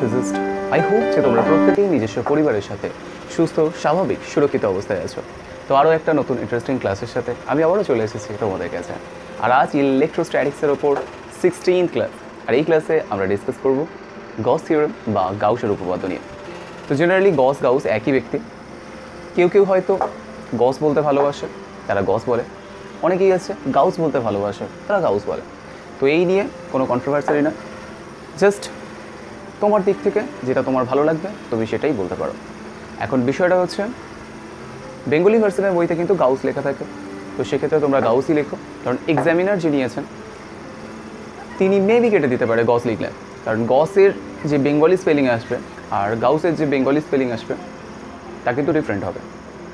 Physicist. I hope যে তোমরা প্রত্যেকেই নিজস্ব পরিবারের সাথে সুস্থ, স্বাভাবিক, সুরক্ষিত অবস্থায় আছো। তো আরও একটা নতুন ইন্টারেস্টিং ক্লাসের সাথে আমি আবারও চলে এসেছি তোমাদের কাছে। আর আজ ইলেকট্রোস্ট্যাটিক্সের ওপর সিক্সটিন ক্লাস আর এই ক্লাসে আমরা ডিসকাস করব গস থিওরেম বা গাউসের উপপাদ্য নিয়ে। তো জেনারেলি গস গাউস একই ব্যক্তি। কেউ কেউ হয়তো গস বলতে ভালোবাসে, তারা গস বলে। অনেকেই আছে গাউস বলতে ভালোবাসে, তারা গাউস বলে। তো এই নিয়ে কোনো কন্ট্রোভার্সারি না জাস্ট তোমার দিক থেকে যেটা তোমার ভালো লাগবে, তুমি সেটাই বলতে পারো। এখন বিষয়টা হচ্ছে, বেঙ্গলি ভার্সনের বইতে কিন্তু গাউস লেখা থাকে। তো সেক্ষেত্রে তোমরা গাউসই লেখো। কারণ এক্সামিনার যিনি আছেন, তিনি মেবি কেটে দিতে পারে গস লিখলেন কারণ গসের যে বেঙ্গলি স্পেলিং আসবে আর গাউসের যে বেঙ্গলি স্পেলিং আসবে, তা কিন্তু ডিফারেন্ট হবে।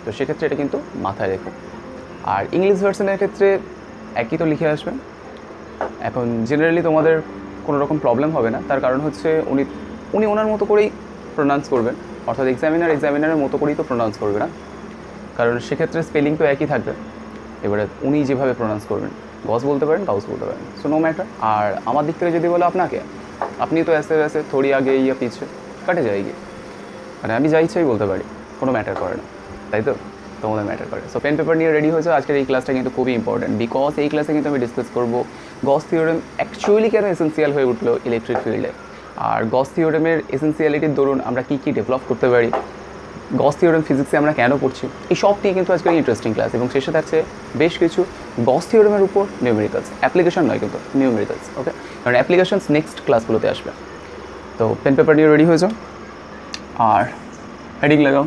তো সেক্ষেত্রে এটা কিন্তু মাথায় রেখো। আর ইংলিশ ভার্সনের ক্ষেত্রে একই তো লিখে আসবে। এখন জেনারেলি তোমাদের কোনো রকম প্রবলেম হবে না। তার কারণ হচ্ছে উনি উনি ওনার মতো করেই প্রোনাউন্স করবেন। অর্থাৎ এক্সামিনার এক্সামিনারের মতো করেই তো প্রোনাউন্স করবে না। কারণ সেক্ষেত্রে স্পেলিং তো একই থাকবে। এবারে উনি যেভাবে প্রোনাউন্স করবেন গস বলতে পারেন গাউস বলতে পারেন। সো নো ম্যাটার আর আমার দিক থেকে যদি বলো আপনাকে, আপনি তো এসে এসে থোড়ি আগে ইয়া পিছে, কাটে যায় গিয়ে মানে আমি যা ইচ্ছাই বলতে পারি, কোনো ম্যাটার করে না। তাই তো? তোমাদের ম্যাটার করে। সো পেন পেপার নিয়ে রেডি হয়েছে, আজকের এই ক্লাসটা কিন্তু খুবই ইম্পর্টেন্ট বিকজ এই ক্লাসে কিন্তু আমি ডিসকাস করব গস থিওরেম অ্যাকচুয়ালি কেন এসেন্সিয়াল হয়ে উঠল ইলেকট্রিক ফিল্ডে আর গস থিওরেমের এসেন্সিয়ালিটির দরুন আমরা কী কী ডেভেলপ করতে পারি? গস থিওরেম ফিজিক্সে আমরা কেন পড়ছি? এই সব নিয়ে কিন্তু আজকে ইন্টারেস্টিং ক্লাস এবং শেষে থাকছে বেশ কিছু গস থিওরেমের উপর নিউমেরিক্যালস অ্যাপ্লিকেশন নয় কিন্তু নিউমেরিক্যালস ওকে কারণ অ্যাপ্লিকেশনস নেক্সট ক্লাসগুলোতে আসবে। তো পেন পেপার নিয়ে রেডি হয়ে যাও আর হেডিং লাগাও।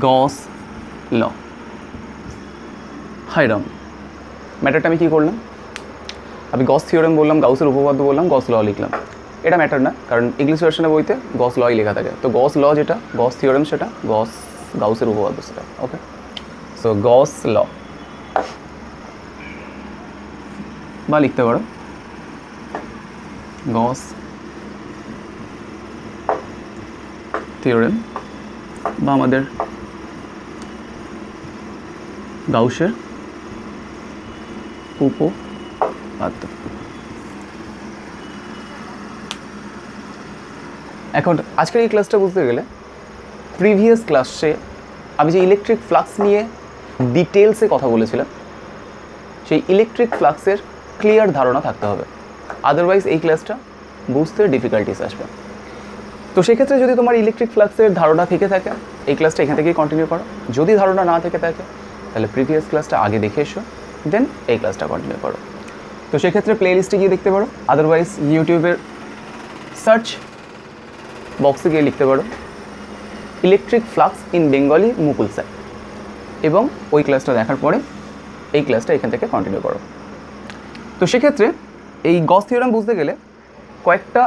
গস ল। রাম। ম্যাটারটা আমি কী করলাম? আমি গস থিওরেম বললাম, গাউসের উপপাদ্য বললাম, গস ল লিখলাম। এটা ম্যাটার না, কারণ ইংলিশ ভার্সনের বইতে গস লই লেখা থাকে। তো গস ল যেটা, গস থিওরেম সেটা, গস গাউসের উপপাদ্য সেটা ওকে সো গস ল। বা লিখতে পারো। Gauss theorem. বা আমাদের গাউসের উপপাদ্য। এখন আজকের এই ক্লাসটা বুঝতে গেলে প্রিভিয়াস ক্লাসে আমি যে ইলেকট্রিক ফ্লাক্স নিয়ে ডিটেলসে কথা বলেছিলাম, সেই ইলেকট্রিক ফ্লাক্সের ক্লিয়ার ধারণা থাকতে হবে। আদারওয়াইজ এই ক্লাসটা বুঝতে ডিফিকাল্টিস আসবে। তো সেক্ষেত্রে যদি তোমার ইলেকট্রিক ফ্লাক্সের ধারণা থেকে থাকে, এই ক্লাসটা এখান থেকেই কন্টিনিউ করো। যদি ধারণা না থেকে থাকে, তাহলে প্রিভিয়াস ক্লাসটা আগে দেখে এসো দেন এই ক্লাসটা কন্টিনিউ করো। তো সেক্ষেত্রে প্লে লিস্টে গিয়ে দেখতে পারো। আদারওয়াইজ ইউটিউবের সার্চ বক্সে গিয়ে লিখতে পারো electric flux in Bengali Mukul sir এবং ওই ক্লাসটা দেখার পরে, এই ক্লাসটা এখান থেকে কন্টিনিউ করো। তো সেক্ষেত্রে এই গস থিওরাম বুঝতে গেলে কয়েকটা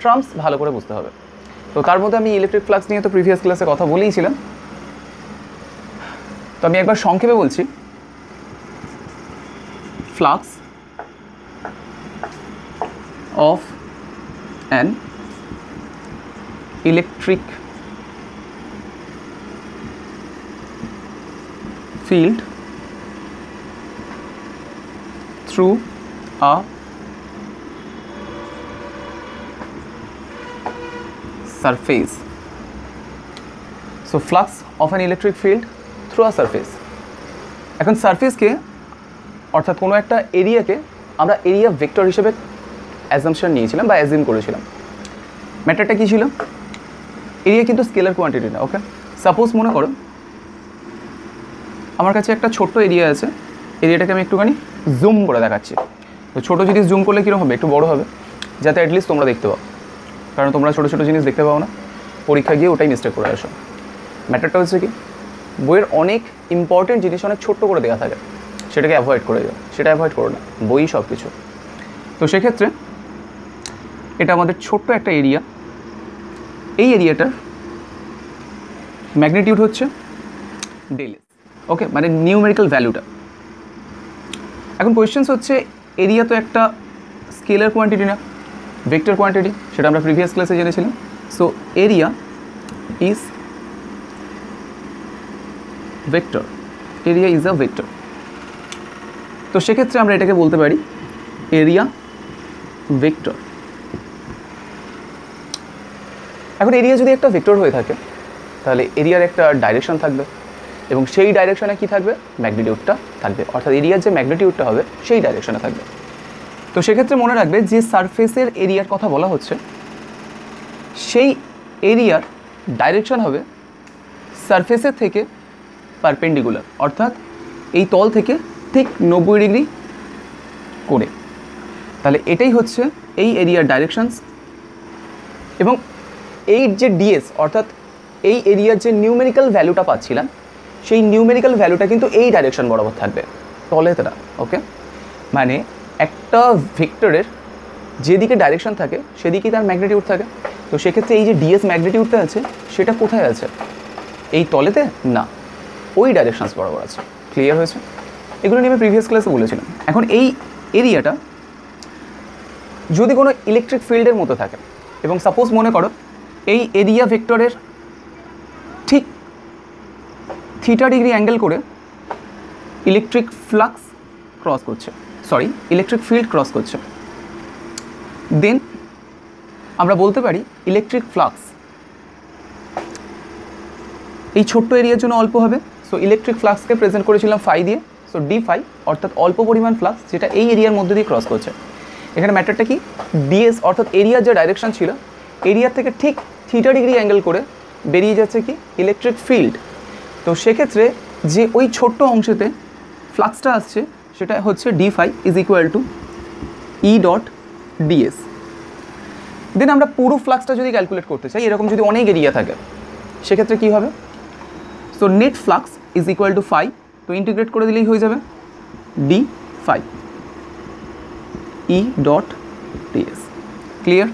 ট্রাম্পস ভালো করে বুঝতে হবে। তো তার মধ্যে আমি ইলেকট্রিক ফ্লাক্স নিয়ে তো প্রিভিয়াস ক্লাসে কথা বলেইছিলাম। তো আমি একবার সংক্ষেপে বলছি। Flux of an electric field through a surface. So, flux of an electric field through a surface. এখন সারফেসকে অর্থাৎ কোনো একটা এরিয়াকে আমরা এরিয়া ভেক্টর হিসেবে অ্যাজামশন নিয়েছিলাম বা অ্যাজিম করেছিলাম। ম্যাটারটা কী ছিল? এরিয়া কিন্তু স্কেলার কোয়ান্টিটি না ওকে সাপোজ মনে করো, আমার কাছে একটা ছোট্ট এরিয়া আছে, এরিয়াটাকে আমি একটুখানি জুম করে দেখাচ্ছি। তো ছোটো জিনিস জুম করলে কীরকম হবে? একটু বড় হবে, যাতে অ্যাটলিস্ট তোমরা দেখতে পাও। কারণ তোমরা ছোটো ছোটো জিনিস দেখতে পাও না। পরীক্ষা গিয়ে ওটাই মিস্টেক করে আসো। ম্যাটারটা হচ্ছে কি, বইয়ের অনেক ইম্পর্টেন্ট জিনিস অনেক ছোট্ট করে দেওয়া থাকে। সেটাকে অ্যাভয়েড করে যাও সেটা অ্যাভয়েড করো না। বই সব কিছু তো সেক্ষেত্রে এটা আমাদের ছোট্ট একটা এরিয়া এই এরিয়াটার ম্যাগনিটিউড হচ্ছে ডেলেস ওকে মানে নিউমেরিক্যাল ভ্যালুটা এখন কোয়েশ্চেন্স হচ্ছে এরিয়া তো একটা স্কেলার কোয়ান্টিটি না। ভেক্টর কোয়ান্টিটি সেটা আমরা প্রিভিয়াস ক্লাসে জেনেছিলাম। So area is vector area is a vector তো সেক্ষেত্রে আমরা এটাকে বলতে পারি এরিয়া ভেক্টর এখন এরিয়া যদি একটা ভেক্টর হয়ে থাকে, তাহলে এরিয়ার একটা ডাইরেকশন থাকবে এবং সেই ডাইরেকশনে কি থাকবে? ম্যাগনিটিউডটা থাকবে। অর্থাৎ এরিয়ার যে ম্যাগনিটিউডটা হবে, সেই ডাইরেকশনে থাকবে। তো সেক্ষেত্রে মনে রাখবে যে সারফেসের এরিয়ার কথা বলা হচ্ছে, সেই এরিয়ার ডাইরেকশন হবে সারফেসের থেকে পারপেন্ডিকুলার অর্থাৎ এই তল থেকে ঠিক নব্বই ডিগ্রি করে। তাহলে এটাই হচ্ছে এই এরিয়ার ডাইরেকশনস এবং এই যে ডিএস অর্থাৎ এই এরিয়ার যে নিউমেরিক্যাল ভ্যালুটা পাচ্ছিলাম, সেই নিউমেরিক্যাল ভ্যালুটা কিন্তু এই ডাইরেকশন বরাবর থাকবে। তলেতেটা ওকে মানে একটা ভেক্টরের যেদিকে ডাইরেকশন থাকে, সেদিকেই তার ম্যাগনেটিউড থাকে। তো সেক্ষেত্রে এই যে ডিএস ম্যাগনেটিউডটা আছে, সেটা কোথায় আছে? এই তলেতে? না। ওই ডাইরেকশনস বরাবর আছে। ক্লিয়ার হয়েছে? এগুলো নিয়ে আমি প্রিভিয়াস ক্লাসে বলেছিলাম। এখন এই এরিয়াটা যদি কোনো ইলেকট্রিক ফিল্ডের মতো থাকে, এবং সাপোজ মনে করো, এই এরিয়া ভেক্টরের ঠিক থিটা ডিগ্রি অ্যাঙ্গেল করে ইলেকট্রিক ফ্লাক্স ক্রস করছে। সরি ইলেকট্রিক ফিল্ড ক্রস করছে। দেন আমরা বলতে পারি ইলেকট্রিক ফ্লাক্স এই ছোট্ট এরিয়ার জন্য অল্প হবে। সো ইলেকট্রিক ফ্লাক্সকে প্রেজেন্ট করেছিলাম ফাই দিয়ে। সো ডি ফাই অর্থাৎ অল্প পরিমাণ ফ্লাক্স যেটা এই এরিয়ার মধ্যে দিয়ে ক্রস করছে। এখানে ম্যাটারটা কি? ডিএস অর্থাৎ এরিয়ার যে ডাইরেকশন ছিল এরিয়ার থেকে ঠিক থিটা ডিগ্রি অ্যাঙ্গেল করে বেরিয়ে যাচ্ছে কি? ইলেকট্রিক ফিল্ড তো সেক্ষেত্রে যে ওই ছোট্ট অংশেতে ফ্লাক্সটা আসছে সেটা হচ্ছে d phi is equal to E dot ds then আমরা পুরো ফ্লাক্সটা যদি ক্যালকুলেট করতে চাই, এরকম যদি অনেক এরিয়া থাকে, সেক্ষেত্রে কী হবে? So net flux is equal to phi তো ইন্টিগ্রেট করে দিলেই হয়ে যাবে d phi E dot ds clear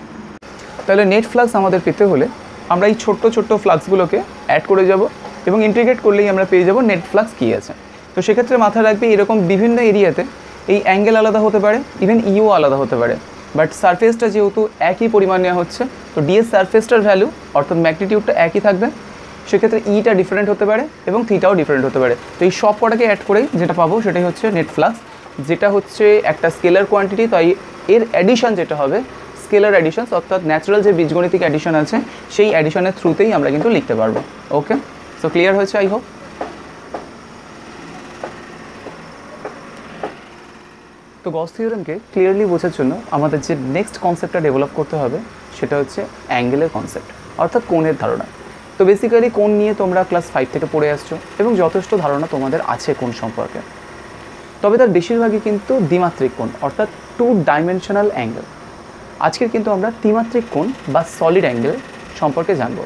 তাহলে নেট ফ্লাক্স আমাদের পেতে হলে আমরা এই ছোট্ট ছোট্ট ফ্লাক্সগুলোকে অ্যাড করে যাব এবং ইন্টিগ্রেট করলেই আমরা পেয়ে যাব নেট ফ্লাক্স কী আছে। তো সেক্ষেত্রে মাথায় রাখবে এরকম বিভিন্ন এরিয়াতে এই অ্যাঙ্গেল আলাদা হতে পারে ইভেন ইও আলাদা হতে পারে। বাট সারফেসটা যেহেতু একই পরিমাণ নেওয়া হচ্ছে, তো ডিএস সারফেসটার ভ্যালু অর্থাৎ ম্যাগনিটিউডটা একই থাকবে। সেক্ষেত্রে ইটা ডিফারেন্ট হতে পারে এবং থিটাও ডিফারেন্ট হতে পারে। তো এই সব কটাকে অ্যাড করেই যেটা পাবো সেটাই হচ্ছে নেট ফ্লাক্স যেটা হচ্ছে একটা স্কেলার কোয়ান্টিটি তাই এর অ্যাডিশন যেটা হবে স্কেলার অ্যাডিশনস অর্থাৎ ন্যাচারাল যে বীজগণিতিক অ্যাডিশন আছে, সেই অ্যাডিশনের থ্রুতেই আমরা কিন্তু লিখতে পারব। ওকে সো ক্লিয়ার হয়েছে আই হোপ তো গস থিওরেমকে ক্লিয়ারলি বোঝার জন্য আমাদের যে নেক্সট কনসেপ্টটা ডেভেলপ করতে হবে, সেটা হচ্ছে অ্যাঙ্গেলের কনসেপ্ট অর্থাৎ কোণের ধারণা। তো বেসিক্যালি কোণ নিয়ে তোমরা ক্লাস ফাইভ থেকে পড়ে আসছো এবং যথেষ্ট ধারণা তোমাদের আছে কোণ সম্পর্কে। তবে তার বেশিরভাগই কিন্তু দ্বিমাত্রিক কোণ, অর্থাৎ টু ডাইমেনশনাল অ্যাঙ্গেল আজকের কিন্তু আমরা ত্রিমাত্রিক কোণ বা সলিড অ্যাঙ্গেল সম্পর্কে জানব।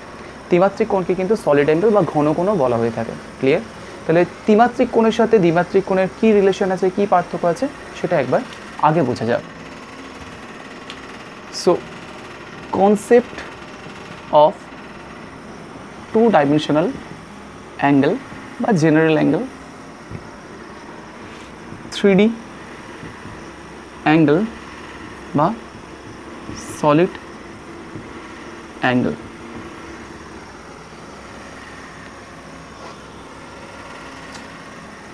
ত্রিমাত্রিক কোণকে কিন্তু সলিড অ্যাঙ্গেল বা ঘন কোণও বলা হয়ে থাকে ক্লিয়ার তাহলে ত্রিমাত্রিক কোণের সাথে দ্বিমাত্রিক কোণের কী রিলেশন আছে, কী পার্থক্য আছে, সেটা একবার আগে বোঝা যাক। So concept of two dimensional angle বা general angle three D angle বা সলিড অ্যাঙ্গেল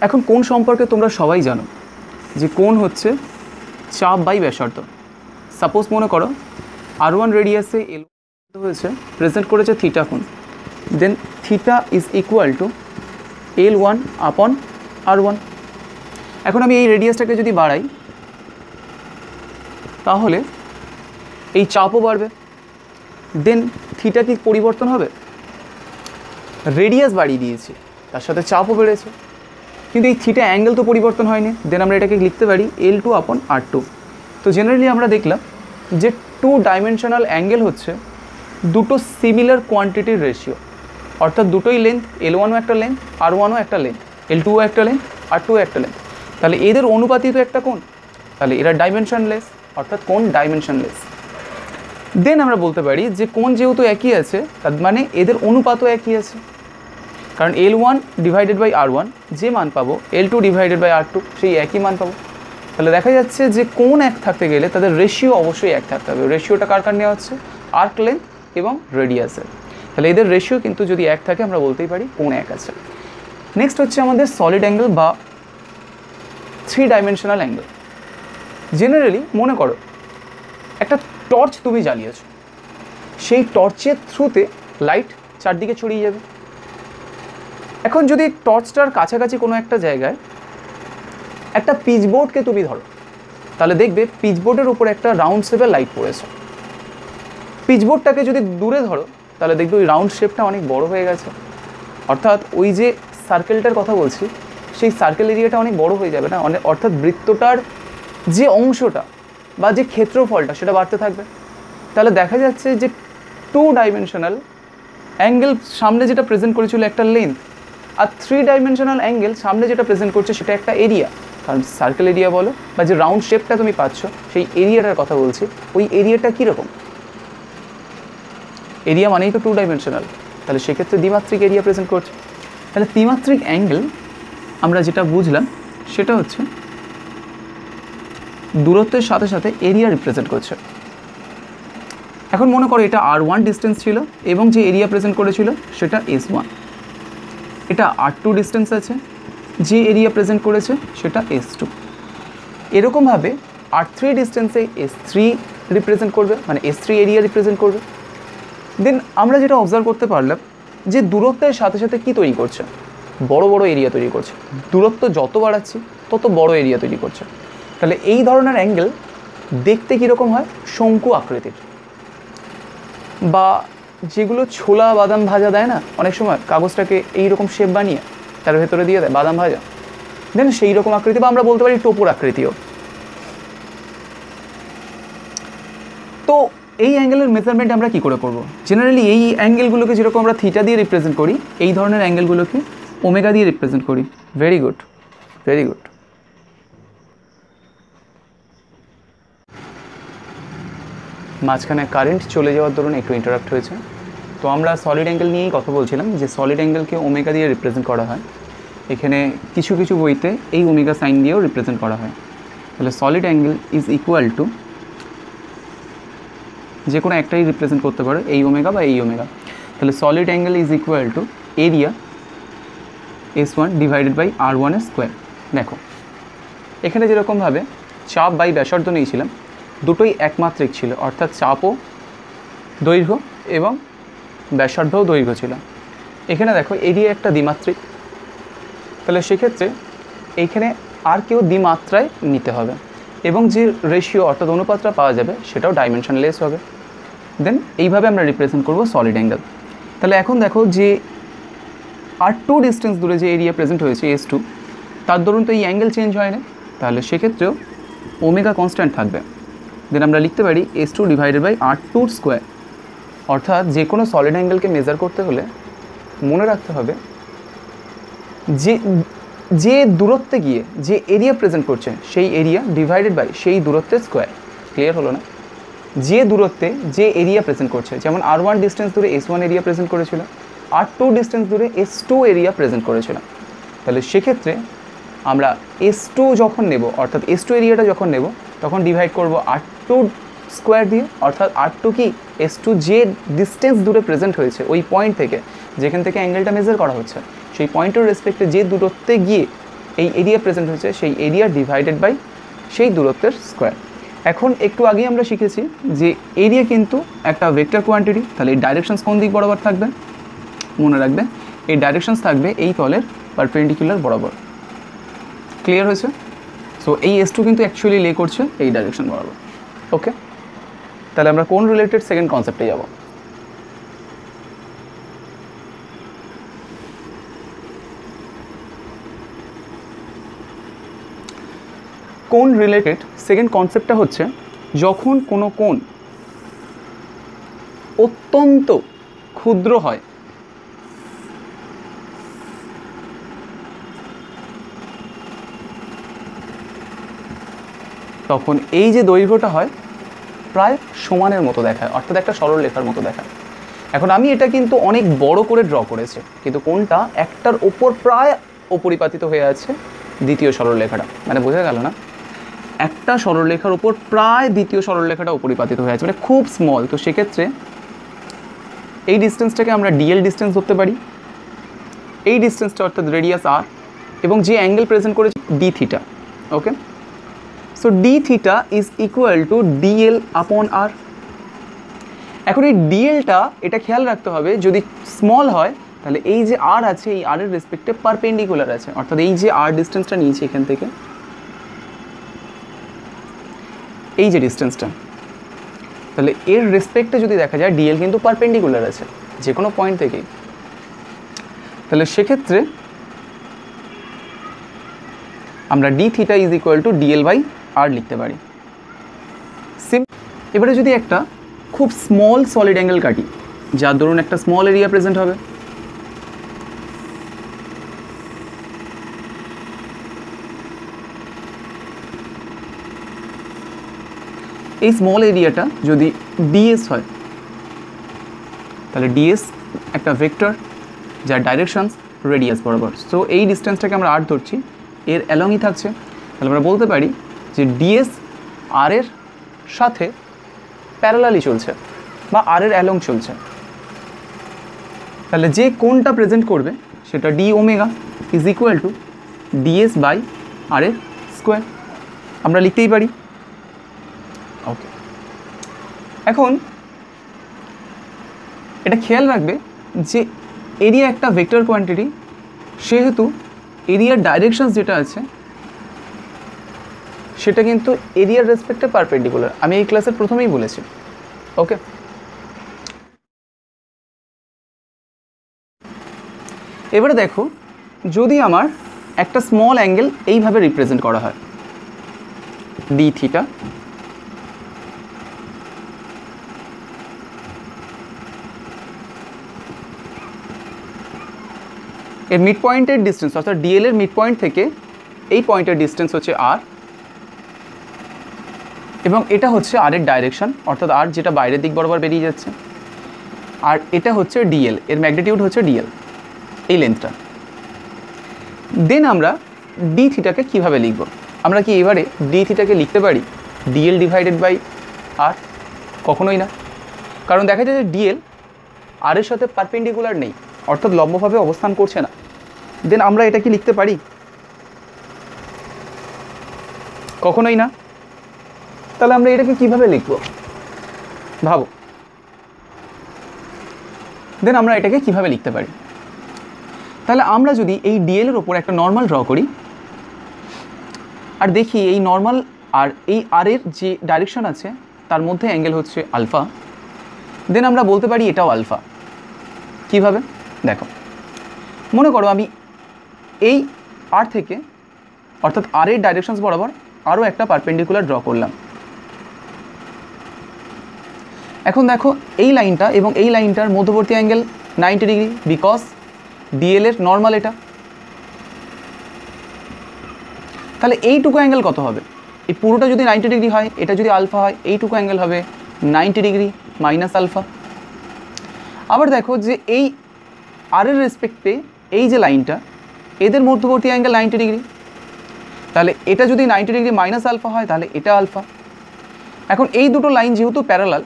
এখন কোন সম্পর্কে তোমরা সবাই জানো? যে কোন হচ্ছে চাপ বাই ব্যাসার্ধ। সাপোজ মনে করো আর ওয়ান রেডিয়াসে এল হয়েছে প্রেজেন্ট করেছে থিটা কোণ। Then theta is equal to L one upon R one এখন আমি এই রেডিয়াসটাকে যদি বাড়াই, তাহলে এই চাপও বাড়বে। দেন থিটা কি পরিবর্তন হবে? রেডিয়াস বাড়িয়ে দিয়েছি, তার সাথে চাপও বেড়েছে। কিন্তু এই থিটা অ্যাঙ্গেল তো পরিবর্তন হয়নি। দেন আমরা এটাকে লিখতে পারি L two upon R two তো জেনারেলি আমরা দেখলাম যে টু ডাইমেনশনাল অ্যাঙ্গেল হচ্ছে দুটো সিমিলার কোয়ান্টিটির রেশিও অর্থাৎ দুটোই লেন্থ এল ওয়ানও একটা লেন্থ আর ওয়ানও একটা লেন্থ এল টুও একটা লেন্থ আর টুও একটা লেন্থ তাহলে এদের অনুপাতই তো একটা কোণ? তাহলে এরা ডাইমেনশনলেস অর্থাৎ কোন ডাইমেনশনলেস দেন আমরা বলতে পারি যে কোন যেহেতু একই আছে, তার মানে এদের অনুপাতও একই আছে। কারণ L one divided by R one যে মান পাবো L two divided by R two সেই একই মান পাবো। তাহলে দেখা যাচ্ছে যে কোন এক থাকতে গেলে তাদের রেশিও অবশ্যই এক থাকতে হবে। রেশিওটা কার কার নেওয়া হচ্ছে? আর্ক লেন্থ এবং রেডিয়াসের তাহলে এদের রেশিও কিন্তু যদি এক থাকে, আমরা বলতেই পারি কোন এক আছে। নেক্সট হচ্ছে আমাদের সলিড অ্যাঙ্গেল বা থ্রি ডাইমেনশনাল অ্যাঙ্গেল জেনারেলি মনে করো, একটা টর্চ তুমি জ্বালিয়েছো। সেই টর্চের থ্রুতে লাইট চারদিকে ছড়িয়ে যাবে। এখন যদি টর্চটার কাছাকাছি কোনো একটা জায়গায় একটা পিচবোর্ডকে তুমি ধরো, তাহলে দেখবে পিচবোর্ডের উপরে একটা রাউন্ড শেপের লাইট পড়েছে। পিচবোর্ডটাকে যদি দূরে ধরো, তাহলে দেখবে ওই রাউন্ড শেপটা অনেক বড় হয়ে গেছে। অর্থাৎ ওই যে সার্কেলটার কথা বলছি, সেই সার্কেল এরিয়াটা অনেক বড় হয়ে যাবে না? অনেক অর্থাৎ বৃত্তটার যে অংশটা বা যে ক্ষেত্রফলটা, সেটা বাড়তে থাকবে। তাহলে দেখা যাচ্ছে যে টু ডাইমেনশনাল অ্যাঙ্গেল সামনে যেটা প্রেজেন্ট করেছিল একটা লেন্থ আর থ্রি ডাইমেনশনাল অ্যাঙ্গেল সামনে যেটা প্রেজেন্ট করছে সেটা একটা এরিয়া কারণ সার্কেল এরিয়া বলো বা যে রাউন্ড শেপটা তুমি পাচ্ছ, সেই এরিয়াটার কথা বলছি। ওই এরিয়াটা কীরকম? এরিয়া মানেই তো টু ডাইমেনশনাল তাহলে সেক্ষেত্রে দ্বিমাত্রিক এরিয়া প্রেজেন্ট করছে। তাহলে ত্রিমাত্রিক অ্যাঙ্গেল আমরা যেটা বুঝলাম, সেটা হচ্ছে দূরত্বের সাথে সাথে এরিয়া রিপ্রেজেন্ট করছে। এখন মনে করো এটা আর ওয়ান ডিস্টেন্স ছিল এবং যে এরিয়া প্রেজেন্ট করেছিল, সেটা এস ওয়ান এটা আর টু ডিস্টেন্স আছে, যে এরিয়া প্রেজেন্ট করেছে সেটা এস টু এরকমভাবে আর থ্রি ডিস্টেন্সে এস থ্রি রিপ্রেজেন্ট করবে মানে এস থ্রি এরিয়া রিপ্রেজেন্ট করবে। দেন আমরা যেটা অবজার্ভ করতে পারলাম যে দূরত্বের সাথে সাথে কি তৈরি করছে? বড় বড় এরিয়া তৈরি করছে। দূরত্ব যত বাড়াচ্ছি, তত বড় এরিয়া তৈরি করছে। তাহলে এই ধরনের অ্যাঙ্গেল দেখতে কীরকম হয়? শঙ্কু আকৃতির। বা যেগুলো ছোলা বাদাম ভাজা দেয় না, অনেক সময় কাগজটাকে এইরকম শেপ বানিয়ে তার ভেতরে দিয়ে দেয় বাদাম ভাজা। দেন সেই রকম আকৃতি, বা আমরা বলতে পারি টোপর আকৃতিও। তো এই অ্যাঙ্গেলের মেজারমেন্ট আমরা কি করে করব? জেনারেলি এই অ্যাঙ্গেলগুলোকে যেরকম আমরা থিটা দিয়ে রিপ্রেজেন্ট করি, এই ধরনের অ্যাঙ্গেলগুলোকে ওমেগা দিয়ে রিপ্রেজেন্ট করি। ভেরি গুড ভেরি গুড মাঝখানে কারেন্ট চলে যাওয়ার দরুন একটু ইন্টারাপ্ট হয়েছে। তো আমরা সলিড অ্যাঙ্গেল নিয়েই কথা বলছিলাম যে সলিড অ্যাঙ্গেলকে ওমেগা দিয়ে রিপ্রেজেন্ট করা হয়। এখানে কিছু কিছু বইতে এই ওমেগা সাইন দিয়েও রিপ্রেজেন্ট করা হয়। তাহলে solid angle is equal to যে কোনো একটাই রিপ্রেজেন্ট করতে পারো, এই ওমেগা বা এই ওমেগা তাহলে solid angle is equal to area S one divided by R ওয়ানের স্কোয়ার দেখো, এখানে যেরকমভাবে চাপ বাই ব্যাসার্ধ নিয়েছিলাম দুটোই একমাত্রিক ছিল, অর্থাৎ চাপও দৈর্ঘ্য এবং ব্যাসার্ধও দৈর্ঘ্য ছিল। এখানে দেখো এরিয়া একটা দ্বিমাত্রিক। তাহলে সেক্ষেত্রে এইখানে আর কেউ দ্বিমাত্রায় নিতে হবে এবং যে রেশিও অর্থাৎ অনুপাতটা পাওয়া যাবে, সেটাও ডাইমেনশনলেস হবে। দেন এইভাবে আমরা রিপ্রেজেন্ট করব সলিড অ্যাঙ্গেল তাহলে এখন দেখো যে আর টু ডিস্টেন্স দূরে যে এরিয়া প্রেজেন্ট হয়েছে এস টু তার দরুন তো এই অ্যাঙ্গেল চেঞ্জ হয় না। তাহলে সেক্ষেত্রেও ওমেগা কনস্ট্যান্ট থাকবে। দেন আমরা লিখতে পারি S two divided by R tour square অর্থাৎ যে কোনো সলিড অ্যাঙ্গেলকে মেজার করতে হলে মনে রাখতে হবে যে যে দূরত্বে গিয়ে যে এরিয়া প্রেজেন্ট করছে, সেই এরিয়া ডিভাইডেড বাই সেই দূরত্বের স্কোয়ার ক্লিয়ার হলো না? যে দূরত্বে যে এরিয়া প্রেজেন্ট করছে, যেমন আর ওয়ান ডিস্টেন্স দূরে এস ওয়ান এরিয়া প্রেজেন্ট করেছিল আর টু ডিস্টেন্স দূরে এস টু এরিয়া প্রেজেন্ট করেছিল। তাহলে সেক্ষেত্রে আমরা এস টু যখন নেব, অর্থাৎ এস টু এরিয়াটা যখন নেব, তখন ডিভাইড করব আর টু স্কোয়ার দিয়ে, অর্থাৎ আর টু কি এস টু যে ডিস্টেন্স দূরে প্রেজেন্ট হয়েছে, ওই পয়েন্ট থেকে, যেখান থেকে অ্যাঙ্গেলটা মেজার করা হচ্ছে, সেই পয়েন্টের রেসপেক্টে যে দূরত্বে গিয়ে এই এরিয়া প্রেজেন্ট হয়েছে, সেই এরিয়া ডিভাইডেড বাই সেই দূরত্বের স্কোয়ার এখন একটু আগেই আমরা শিখেছি যে এরিয়া কিন্তু একটা ভেক্টর কোয়ান্টিটি তাহলে এই ডাইরেকশনস কোন দিক বরাবর থাকবে? মনে রাখবে এই ডাইরেকশনস থাকবে এই তলের পারপেন্ডিকুলার বরাবর। ক্লিয়ার হয়েছে? সো এই এস টু কিন্তু অ্যাকচুয়ালি লে করছে এই ডাইরেকশন বরাবর। ওকে তাহলে আমরা কোন রিলেটেড সেকেন্ড কনসেপ্টে যাব? কোন রিলেটেড সেকেন্ড কনসেপ্টটা হচ্ছে যখন কোনো কোণ অত্যন্ত ক্ষুদ্র হয় তখন এই যে দৈর্ঘ্যটা হয়, প্রায় সমানের মতো দেখায়, অর্থাৎ একটা সরল লেখার মতো দেখায়। এখন আমি এটা কিন্তু অনেক বড় করে ড্র করেছি, কিন্তু কোনটা? একটার ওপর প্রায় অপরিপাতিত হয়ে আছে দ্বিতীয় সরলরেখাটা মানে বোঝা গেল না? একটা সরলরেখার উপর প্রায় দ্বিতীয় সরলরেখাটা অপরিপাতিত হয়ে আছে মানে খুব স্মল তো সেক্ষেত্রে এই ডিস্টেন্সটাকে আমরা ডিএল ডিস্টেন্স ধরতে পারি। এই ডিস্টেন্সটা অর্থাৎ রেডিয়াস আর এবং যে অ্যাঙ্গেল প্রেজেন্ট করেছি d theta okay so d theta is equal to dl upon R এখন এই ডিএলটা এটা খেয়াল রাখতে হবে, যদি স্মল হয়, তাহলে এই যে আর আছে, এই আর এর রেসপেক্টে পারপেন্ডিকুলার আছে। অর্থাৎ এই যে আর ডিস্টেন্সটা নিয়েছি এখান থেকে, এই যে ডিস্টেন্সটা তাহলে এর রেসপেক্টে যদি দেখা যায় ডিএল কিন্তু পারপেন্ডিকুলার আছে, যে কোনো পয়েন্ট থেকেই। তাহলে সেক্ষেত্রে আমরা d theta is equal to dl by R লিখতে পারি। সিম এবারে যদি একটা খুব স্মল সলিড অ্যাঙ্গেল কাটি, যার ধরুন একটা স্মল এরিয়া প্রেজেন্ট হবে। এই স্মল এরিয়াটা যদি ডিএস হয়, তাহলে ডিএস একটা ভেক্টর যার ডাইরেকশনস রেডিয়াস বরাবর। সো এই ডিস্টেন্সটাকে আমরা আর ধরছি, এর অ্যালংই থাকছে। তাহলে আমরা বলতে পারি যে ডিএস আর এর সাথে প্যারালালি চলছে বা আর এর অ্যালং চলছে। তাহলে যে কোনটা প্রেজেন্ট করবে সেটা d omega is equal to ds by R এর স্কোয়ার। আমরা লিখতেই পারি। ওকে। এখন এটা খেয়াল রাখবে যে এরিয়া একটা ভেক্টর কোয়ান্টিটি, সেহেতু এরিয়ার ডাইরেকশনস যেটা আছে সেটা কিন্তু এরিয়ার রেসপেক্টে পারপেন্ডিকুলার আমি এই ক্লাসের প্রথমেই বলেছি। ওকে এবারে দেখো, যদি আমার একটা স্মল অ্যাঙ্গেল এইভাবে রিপ্রেজেন্ট করা হয় ডি থিটা এর মিড পয়েন্টের ডিস্টেন্স অর্থাৎ ডিএল এর মিড পয়েন্ট থেকে এই পয়েন্টের ডিস্টেন্স হচ্ছে আর এবং এটা হচ্ছে আর এর ডাইরেকশন অর্থাৎ আর যেটা বাইরের দিক বরাবর বেরিয়ে যাচ্ছে, আর এটা হচ্ছে ডিএল এর ম্যাগনিটিউড হচ্ছে ডিএল এই লেন্থটা দেন আমরা ডি থিটাকে কীভাবে লিখব? আমরা কি এবারে ডি থিটাকে লিখতে পারি? ডিএল ডিভাইডেড বাই আর কখনোই না। কারণ দেখা যায় যে ডিএল আর এর সাথে পারপেন্ডিকুলার নেই, অর্থাৎ লম্বভাবে অবস্থান করছে না। দেন আমরা এটা কি লিখতে পারি? কখনোই না। তাহলে আমরা এটাকে কীভাবে লিখব? ভাবো। দেন আমরা এটাকে কীভাবে লিখতে পারি? তাহলে আমরা যদি এই ডিএল এর ওপর একটা নর্মাল ড্র করি, আর দেখি এই নর্মাল আর এই আর এর যে ডাইরেকশন আছে, তার মধ্যে অ্যাঙ্গেল হচ্ছে আলফা দেন আমরা বলতে পারি এটাও আলফা কীভাবে? দেখো। মনে করো আমি এই আর থেকে, অর্থাৎ আর এর ডাইরেকশনস বরাবর আরও একটা পারপেন্ডিকুলার ড্র করলাম। এখন দেখো এই লাইনটা এবং এই লাইনটার মধ্যবর্তী angle ninety degree because dl এর নর্মাল এটা। তাহলে এইটুকু অ্যাঙ্গেল কত হবে? এই পুরোটা যদি নাইনটি ডিগ্রি হয়, এটা যদি আলফা হয়, এইটুকু অ্যাঙ্গেল হবে নাইনটি ডিগ্রি মাইনাস আলফা আবার দেখো যে এই আর এর রেসপেক্টে এই যে লাইনটা, এদের মধ্যবর্তী অ্যাঙ্গেল নাইনটি ডিগ্রি তাহলে এটা যদি নাইনটি ডিগ্রি মাইনাস আলফা হয়, তাহলে এটা আলফা এখন এই দুটো লাইন যেহেতু প্যারালাল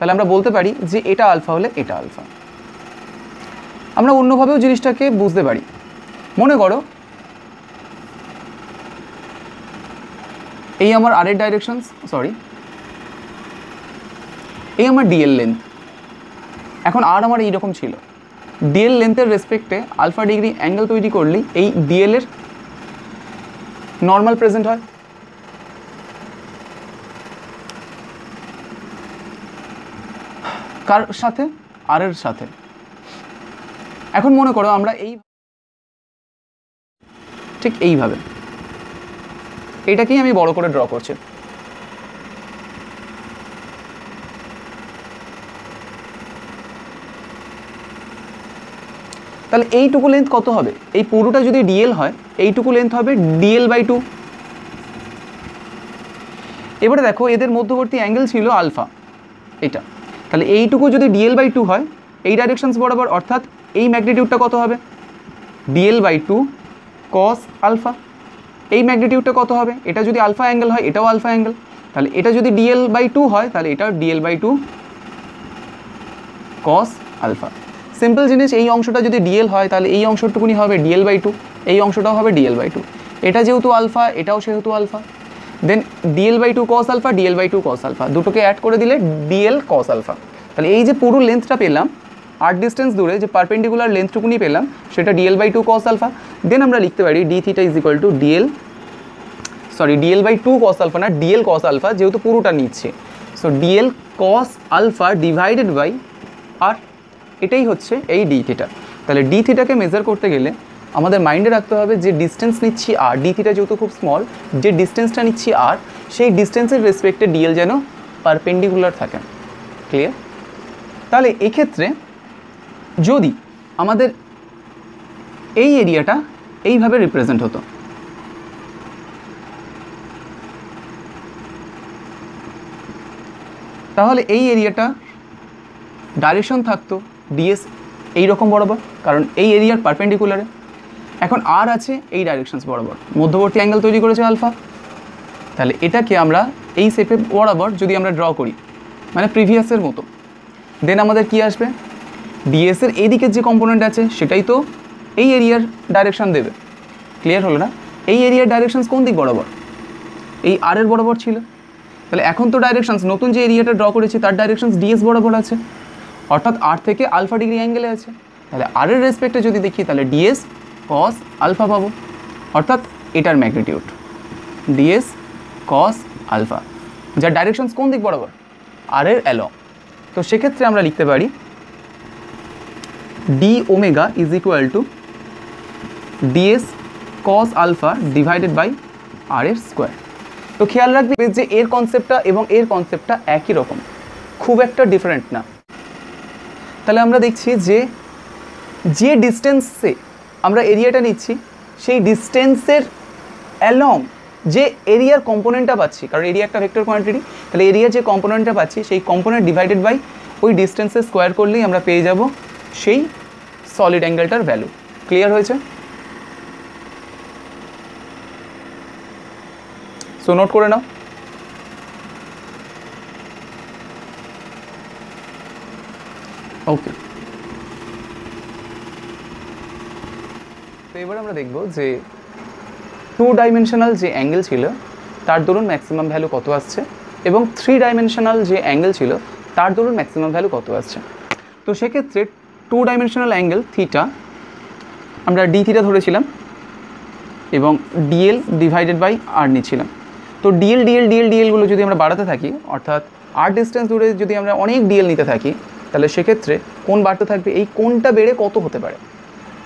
তাহলে আমরা বলতে পারি যে এটা আলফা হলে এটা আলফা। আমরা অন্যভাবেও জিনিসটাকে বুঝতে পারি। মনে করো, এই আমার আরের ডাইরেকশনস সরি এই আমার ডিএল লেন্থ এখন আর আমার এইরকম ছিল। ডিএল লেন্থের রেসপেক্টে আলফা ডিগ্রি অ্যাঙ্গেল তৈরি করলেই এই ডিএল এর নর্মাল প্রেজেন্ট হয়। কার সাথে? আর এর সাথে। এখন মনে করো আমরা এই ঠিক এইভাবে। এটাকেই আমি বড় করে ড্র করছি। তাহলে এইটুকু লেন্থ কত হবে? এই পুরোটা যদি ডিএল হয়, এইটুকু লেন্থ হবে ডিএল বাই টু এবারে দেখো, এদের মধ্যবর্তী অ্যাঙ্গেল ছিল আলফা এটা। তাহলে এইটুকু যদি ডিএল বাই টু হয়, এই ডাইরেকশনস বরাবর, অর্থাৎ এই ম্যাগনিটিউডটা কত হবে? Dl by two cos alpha এই ম্যাগনিটিউডটা কত হবে? এটা যদি আলফা অ্যাঙ্গেল হয়, এটাও আলফা অ্যাঙ্গেল তাহলে এটা যদি ডিএল বাই টু হয়, তাহলে এটাও dl by two cos alpha simple জিনিস, এই অংশটা যদি ডিএল হয়, তাহলে এই অংশটুকুনি হবে ডিএল বাই টু এই অংশটাও হবে ডিএল বাই টু এটা যেহেতু আলফা এটাও সেহেতু alpha then dl by two cos alpha dl by two cos alpha দুটোকে অ্যাড করে দিলে ডিএল কস আলফা তাহলে এই যে পুরো লেন্থটা পেলাম আর ডিস্টেন্স দূরে যে পারপেন্ডিকুলার লেন্থটুকুনি পেলাম, সেটা dl by two cos alpha then আমরা লিখতে পারি d theta is equal to dl sorry dl by two cos alpha না ডিএল কস আলফা যেহেতু পুরোটা নিচ্ছে। So dl cos alpha divided by R এটাই হচ্ছে এই ডি থিটা তাহলে ডি থিটাকে মেজার করতে গেলে আমাদের মাইন্ডে রাখতে হবে যে ডিস্টেন্স নিচ্ছি আর ডি থিটা যেহেতু খুব স্মল যে ডিস্টেন্সটা নিচ্ছি আর সেই ডিস্টেন্সের রেসপেক্টে ডিএল যেন পারপেন্ডিকুলার থাকে। ক্লিয়ার তাহলে এক্ষেত্রে যদি আমাদের এই এরিয়াটা এইভাবে রিপ্রেজেন্ট হতো। তাহলে এই এরিয়াটা ডাইরেকশন থাকতো ডিএস এই রকম বরাবর, কারণ এই এরিয়ার পারপেন্ডিকুলারে এখন আর আছে এই ডাইরেকশনস বরাবর। মধ্যবর্তী অ্যাঙ্গেল তৈরি করেছে আলফা তাহলে এটাকে আমরা এই শেপে বরাবর যদি আমরা ড্র করি মানে প্রিভিয়াসের মতো দেন আমাদের কি আসবে? ডিএসের এদিকের যে কম্পোনেন্ট আছে, সেটাই তো এই এরিয়ার ডাইরেকশান দেবে। ক্লিয়ার হলো না? এই এরিয়ার ডাইরেকশনস কোন দিক বরাবর? এই আর এর বরাবর ছিল। তাহলে এখন তো ডাইরেকশনস নতুন যে এরিয়াটা ড্র করেছি, তার ডাইরেকশনস ডিএস বরাবর আছে। অর্থাৎ আর থেকে আলফা ডিগ্রি অ্যাঙ্গেলে আছে। তাহলে আর এর রেসপেক্টে যদি দেখি, তাহলে ডিএস কস আলফা পাবো। অর্থাৎ এটার ম্যাগনিটিউড ডিএস কস আলফা যার ডাইরেকশনস কোন দিক বরাবর? আর এর অ্যালং তো সেক্ষেত্রে আমরা লিখতে পারি d omega is equal to ds cos alpha divided by R এর স্কোয়ার তো খেয়াল রাখবে যে এর কনসেপ্টটা এবং এর কনসেপ্টটা একই রকম। খুব একটা ডিফারেন্ট না। তাহলে আমরা দেখছি যে যে ডিস্টেন্সে আমরা এরিয়াটা নিচ্ছি, সেই ডিস্টেন্সের অ্যালং যে এরিয়ার কম্পোনেন্টটা পাচ্ছি, কারণ এরিয়া একটা ভেক্টর কোয়ান্টিটি তাহলে এরিয়ার যে কম্পোনেন্টটা পাচ্ছি, সেই কম্পোনেন্ট ডিভাইডেড বাই ওই ডিস্টেন্সে স্কোয়ার করলেই আমরা পেয়ে যাব সেই সলিড অ্যাঙ্গেলটার ভ্যালু ক্লিয়ার হয়েছে? সো নোট করে নাও। ওকে এবার আমরা দেখব যে টু ডাইমেনশনাল যে অ্যাঙ্গেল ছিল, তার দরুন ম্যাক্সিমাম ভ্যালু কত আসছে এবং থ্রি ডাইমেনশনাল যে অ্যাঙ্গেল ছিল, তার দরুন ম্যাক্সিমাম ভ্যালু কত আসছে। তো সেক্ষেত্রে টু ডাইমেনশনাল অ্যাঙ্গেল থিটা আমরা ডি থিটা ধরেছিলাম এবং ডিএল ডিভাইডেড বাই আর নিচ্ছিলাম। তো ডিএল ডিএল ডিএল ডিএলগুলো যদি আমরা বাড়াতে থাকি, অর্থাৎ আর ডিস্টেন্স দূরে যদি আমরা অনেক ডিএল নিতে থাকি, তাহলে সেক্ষেত্রে কোন বাড়তে থাকবে, এই কোনটা বেড়ে কত হতে পারে?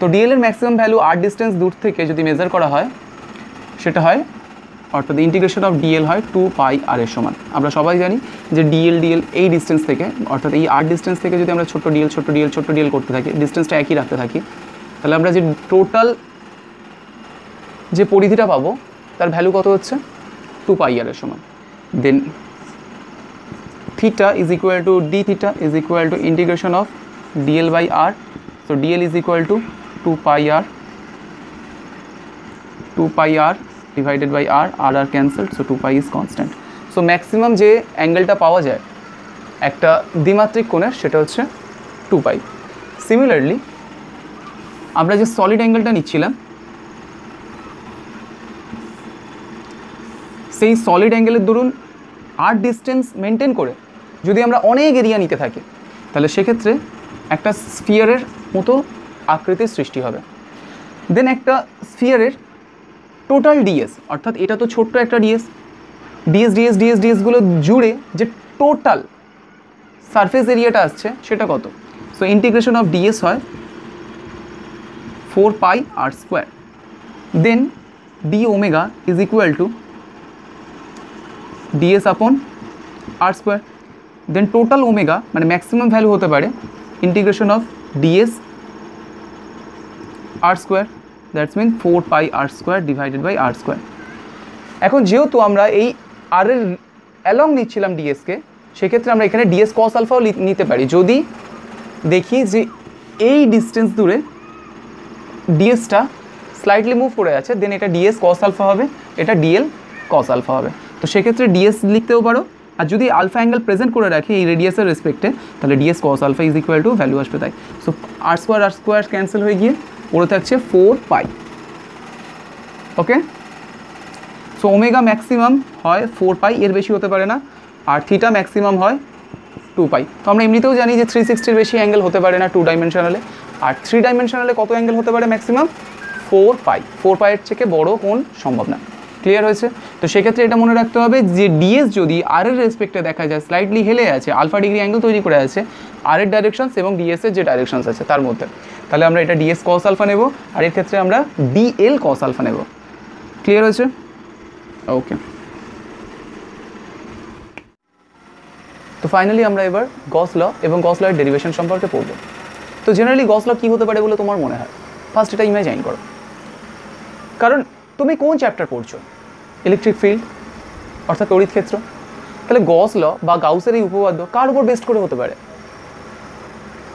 তো ডিএল এর ম্যাক্সিমাম ভ্যালু আর ডিস্টেন্স দূর থেকে যদি মেজার করা হয়, সেটা হয়, অর্থাৎ ইন্টিগ্রেশন অফ ডিএল হয় টু পাই আর এর সমান। আমরা সবাই জানি যে ডিএল ডিএল এই ডিস্টেন্স থেকে, অর্থাৎ এই আর ডিস্টেন্স থেকে যদি আমরা ছোট্ট ডিএল ছোট্ট ডিএল ছোট্ট ডিএল করতে থাকি ডিস্টেন্সটা একই রাখতে থাকি, তাহলে আমরা যে টোটাল যে পরিধিটা পাবো, তার ভ্যালু কত হচ্ছে? টু পাই আর এর সমান। Then theta is equal to d theta is equal to integration of dl by R so dl is equal to two pi R two pi R divided by R R R cancelled so two pi is constant so maximum যে অ্যাঙ্গেলটা পাওয়া যায়, একটা দ্বিমাত্রিক কোণের, সেটা হচ্ছে two pi similarly আমরা যে সলিড অ্যাঙ্গেলটা নিচ্ছিলাম, সেই সলিড অ্যাঙ্গেলের দরুন আর ডিস্টেন্স মেনটেন করে যদি আমরা অনেক এরিয়া নিতে থাকি, তাহলে সেক্ষেত্রে একটা স্ফিয়ারের মতো আকৃতির সৃষ্টি হবে। দেন একটা স্ফিয়ারের টোটাল ডিএস অর্থাৎ এটা তো ছোট্ট একটা ডিএস ডিএস ডিএস ডিএস ডিএসগুলো জুড়ে যে টোটাল সারফেস এরিয়াটা আসছে, সেটা কত? সো ইন্টিগ্রেশন অফ ডিএস হয় four pi R square then d omega is equal to ds upon R square then total omega মানে ম্যাক্সিমাম ভ্যালু হতে পারে integration of ds R square that's mean four pi R square divided by R square এখন যেহেতু আমরা এই আর এর along নিচ্ছিলাম DSK সেক্ষেত্রে আমরা এখানে ডিএস কস আলফাও নিতে পারি। যদি দেখি যে এই ডিস্টেন্স দূরে ডিএসটা স্লাইটলি মুভ করে আছে দেন এটা ডিএস কস আলফা হবে, এটা ডিএল কস আলফা হবে। তো সেক্ষেত্রে ডিএস লিখতেও পারো। আর যদি আলফা অ্যাঙ্গেল প্রেজেন্ট করে রাখি এই রেডিয়াসের রেসপেক্টে তাহলে ds cos alpha is equal to value আসবে তাই। So R square R square cancel হয়ে গিয়ে ওরে থাকছে four pi okay so omega maximum হয় ফোর পাই এর বেশি হতে পারে না, আর থিটা ম্যাক্সিমাম হয় টু পাই তো আমরা এমনিতেও জানি যে থ্রি সিক্সটির বেশি অ্যাঙ্গেল হতে পারে না টু ডাইমেনশনালে আর থ্রি ডাইমেনশনালে কত অ্যাঙ্গেল হতে পারে ম্যাক্সিমাম ফোর পাই ফোর পাইয়ের থেকে বড় কোন সম্ভব না। ক্লিয়ার হয়েছে? তো সেক্ষেত্রে এটা মনে রাখতে হবে যে ডিএস যদি আর এর রেসপেক্টে দেখা যায় স্লাইটলি হেলে আছে আলফা ডিগ্রি অ্যাঙ্গেল তৈরি করে আছে আর এর ডাইরেকশনস এবং ডিএসের যে ডাইরেকশনস আছে, তার মধ্যে। তাহলে আমরা এটা ডিএস কস আলফা নেব, আর এর ক্ষেত্রে আমরা ডিএল কস আলফা নেব। ক্লিয়ার হয়েছে? ওকে তো ফাইনালি আমরা এবার গস ল এবং গস ল এর ডেরিভেশন সম্পর্কে পড়ব। তো জেনারেলি গস ল কী হতে পারে বলে তোমার মনে হয়? ফার্স্ট এটা ইমাজিন করো। কারণ তুমি কোন চ্যাপ্টার পড়ছো? ইলেকট্রিক ফিল্ড অর্থাৎ তড়িৎ ক্ষেত্র। তাহলে গস ল বা গাউসের এই উপপাদ্য কার উপর বেস্ট করে হতে পারে?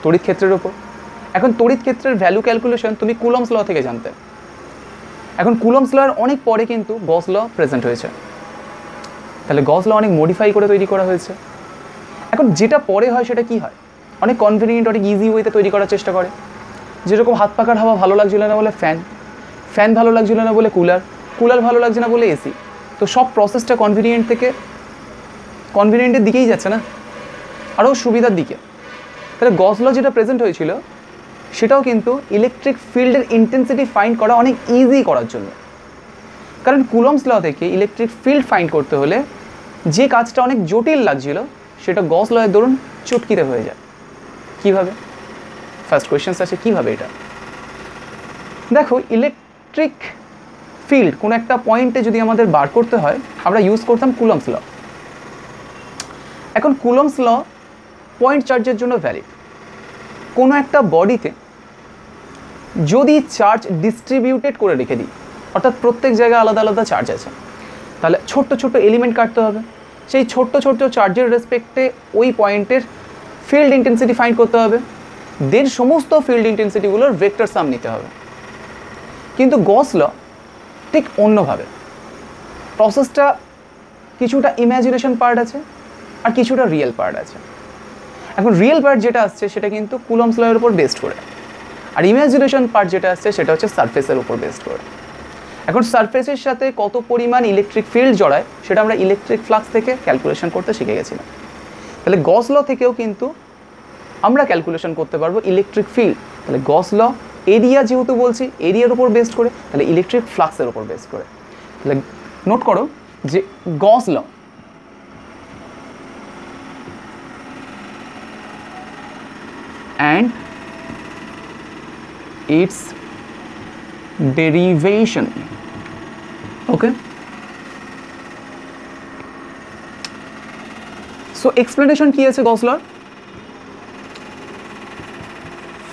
তড়িৎ ক্ষেত্রের উপর। এখন তড়িৎ ক্ষেত্রের ভ্যালু ক্যালকুলেশন তুমি কুলমস ল থেকে জানতে। এখন কুলমস লর অনেক পরে কিন্তু গস ল প্রেজেন্ট হয়েছে। তাহলে গস ল অনেক মডিফাই করে তৈরি করা হয়েছে। এখন যেটা পরে হয় সেটা কি হয়? অনেক কনভিনিয়েন্ট অনেক ইজি ওয়েতে তৈরি করার চেষ্টা করে। যেরকম হাত পাকার হাওয়া ভালো লাগছিল না বলে ফ্যান ফ্যান ভালো লাগছিল না বলে কুলার কুলার ভালো লাগছে না বলে এসি তো সব প্রসেসটা কনভিনিয়েন্ট থেকে কনভিনিয়েন্টের দিকেই যাচ্ছে না? আরও সুবিধার দিকে। তাহলে গসল যেটা প্রেজেন্ট হয়েছিল সেটাও কিন্তু ইলেকট্রিক ফিল্ডের ইন্টেন্সিটি ফাইন্ড করা অনেক ইজি করার জন্য। কারণ কুলমস ল থেকে ইলেকট্রিক ফিল্ড ফাইন্ড করতে হলে যে কাজটা অনেক জটিল লাগছিল, সেটা গস লয়ের দরুন চুটকিতে হয়ে যায়। কীভাবে? ফার্স্ট কোয়েশ্চেন্স আছে, কীভাবে এটা? দেখো ইলেকট্রিক ফিল্ড কোনো একটা পয়েন্টে যদি আমাদের বার করতে হয়, আমরা ইউজ করতাম কুলমস ল এখন কুলমস ল পয়েন্ট চার্জের জন্য ভ্যালিড কোনো একটা বডিতে যদি চার্জ ডিস্ট্রিবিউটেড করে রেখে দিই, অর্থাৎ প্রত্যেক জায়গায় আলাদা আলাদা চার্জ আছে, তাহলে ছোট্ট ছোট্ট এলিমেন্ট কাটতে হবে। সেই ছোট্ট ছোট্ট চার্জের রেসপেক্টে ওই পয়েন্টের ফিল্ড ইন্টেন্সিটি ফাইন্ড করতে হবে। দেন সমস্ত ফিল্ড ইন্টেন্সিটিগুলোর ভেক্টর সাম নিতে হবে। কিন্তু গস ল ঠিক অন্যভাবে। প্রসেসটা কিছুটা ইম্যাজিনেশন পার্ট আছে আর কিছুটা রিয়েল পার্ট আছে। এখন রিয়েল পার্ট যেটা আসছে, সেটা কিন্তু কুলমস লয়ের উপর বেস্ড করে। আর ইম্যাজিনেশন পার্ট যেটা আসছে, সেটা হচ্ছে সারফেসের উপর বেস্ড করে। এখন সারফেসের সাথে কত পরিমাণ ইলেকট্রিক ফিল্ড জড়ায়, সেটা আমরা ইলেকট্রিক ফ্লাক্স থেকে ক্যালকুলেশন করতে শিখে গেছিলাম। তাহলে গস ল থেকেও কিন্তু আমরা ক্যালকুলেশন করতে পারব ইলেকট্রিক ফিল্ড তাহলে গস ল এরিয়া যেহেতু বলছি এরিয়ার উপর বেস্ড করে, তাহলে ইলেকট্রিক ফ্লাক্সের উপর বেস্ড করে। তাহলে নোট করো যে Gauss law and its derivation okay so explanation কি আছে গসলার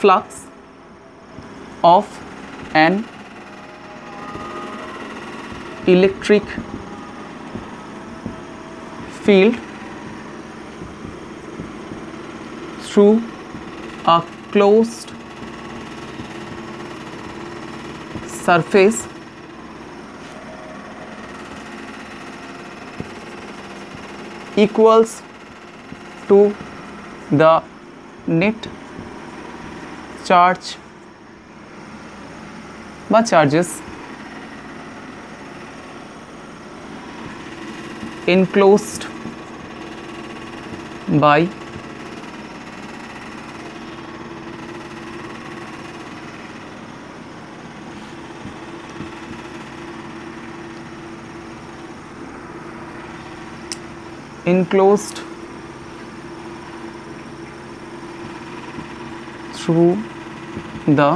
flux of an electric field through a closed surface. equals to the net charge বা charges enclosed by enclosed through the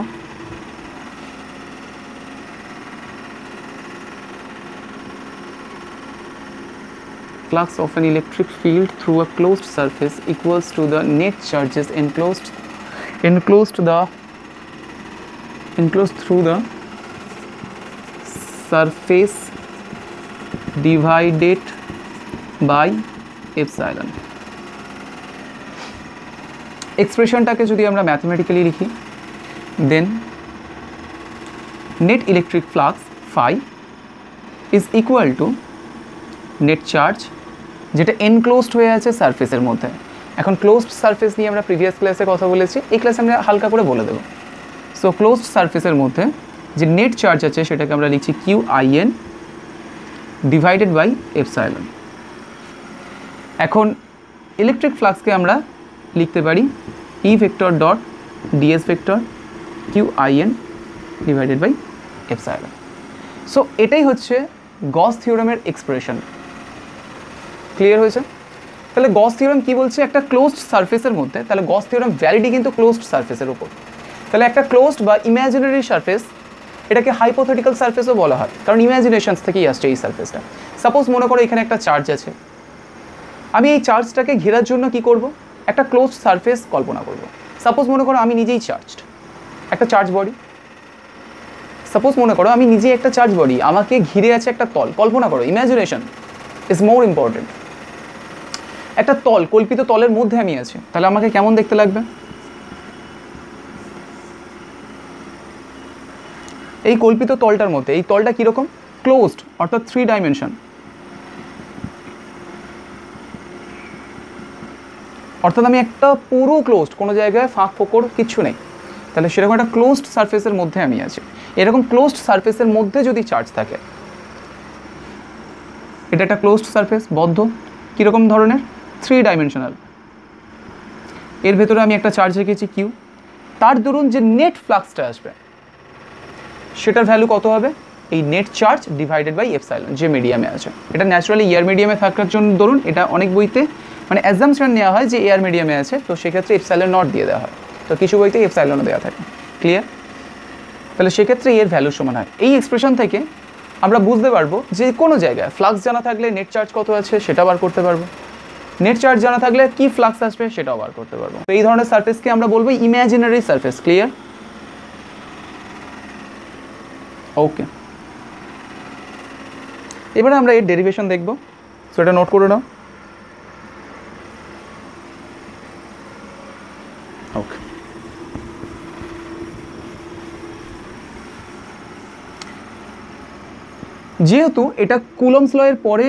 flux of an electric field through a closed surface equals to the net charges enclosed enclosed the enclosed through the surface divided by epsilon এক্সপ্রেশনটাকে যদি আমরা mathematically লিখি then net electric flux phi is equal to net charge যেটা enclosed হয়ে আছে সারফেসের মধ্যে। এখন closed surface নিয়ে আমরা প্রিভিয়াস ক্লাসে কথা বলেছি, এই ক্লাসে আমরা হালকা করে বলে দেবো। সো ক্লোজড সারফেসের মধ্যে যে নেট চার্জ আছে, সেটাকে আমরা লিখছি q I N divided by epsilon এখন ইলেকট্রিক ফ্লাক্সকে আমরা লিখতে পারি E vector dot ds vector q I N divided by epsilon so এটাই হচ্ছে গস থিওরামের এক্সপ্রেশন ক্লিয়ার হয়েছে? তাহলে গস থিওরাম কি বলছে? একটা ক্লোজড সারফেসের মধ্যে, তাহলে গস থিওরাম ভ্যালিডি কিন্তু ক্লোজড সারফেসের উপর। তাহলে একটা ক্লোজড বা ইমাজিনারি সারফেস এটাকে হাইপোথেটিক্যাল সারফেসও বলা হয়। কারণ ইমাজিনেশনস থেকেই আসছে এই সারফেসটা সাপোজ মনে করো এখানে একটা চার্জ আছে। আমি এই চার্জটাকে ঘেরার জন্য কি করব? একটা ক্লোজ সারফেস কল্পনা করব। সাপোজ মনে করো আমি নিজেই চার্জড একটা চার্জ বডি সাপোজ মনে করো আমি নিজেই একটা চার্জ বডি আমাকে ঘিরে আছে একটা তল। কল্পনা করো ইমাজিনেশন ইজ মোর ইম্পর্টেন্ট একটা তল, কল্পিত তলের মধ্যে আমি আছি। তাহলে আমাকে কেমন দেখতে লাগবে? এই কল্পিত তলটার মধ্যে, এই তলটা কীরকম? ক্লোজড অর্থাৎ থ্রি ডাইমেনশন অর্থাৎ আমি একটা পুরো ক্লোজড কোনো জায়গায় ফাঁক ফোকর কিচ্ছু নেই। তাহলে সেরকম একটা ক্লোজড সারফেসের মধ্যে আমি আছি। এরকম ক্লোজড সারফেসের মধ্যে যদি চার্জ থাকে, এটা একটা ক্লোজড সারফেস বদ্ধ, কীরকম ধরনের? থ্রি ডাইমেনশনাল এর ভেতরে আমি একটা চার্জ রেখেছি কিউ তার দরুন যে নেট ফ্লাক্সটা আসবে, সেটার ভ্যালু কত হবে? এই net charge divided by epsilon যে মিডিয়ামে আছে। এটা ন্যাচারালি ইয়ার মিডিয়ামে থাকার জন্য ধরুন, এটা অনেক বইতে মানে অ্যাজামশন নেওয়া হয় যে এয়ার মিডিয়ামে আছে, তো সেক্ষেত্রে এফসাইলন নট দিয়ে দেওয়া হয়। তো কিছু বইতে এফসাইলনও দেওয়া থাকে। ক্লিয়ার তাহলে সেক্ষেত্রে এর ভ্যালু সমান হয়। এই এক্সপ্রেশন থেকে আমরা বুঝতে পারব যে কোনো জায়গায় ফ্লাক্স জানা থাকলে নেট চার্জ কত আছে সেটা বার করতে পারব। নেট চার্জ জানা থাকলে কি ফ্লাক্স আসবে সেটাও বার করতে পারব। তো এই ধরনের সার্ফেসকে আমরা বলব ইম্যাজিনারি সার্ফেস ক্লিয়ার ওকে এবারে আমরা এর ডেরিভেশন দেখব। সো এটা নোট করে নাও ওকে যেহেতু এটা কুলমস লয়ের পরে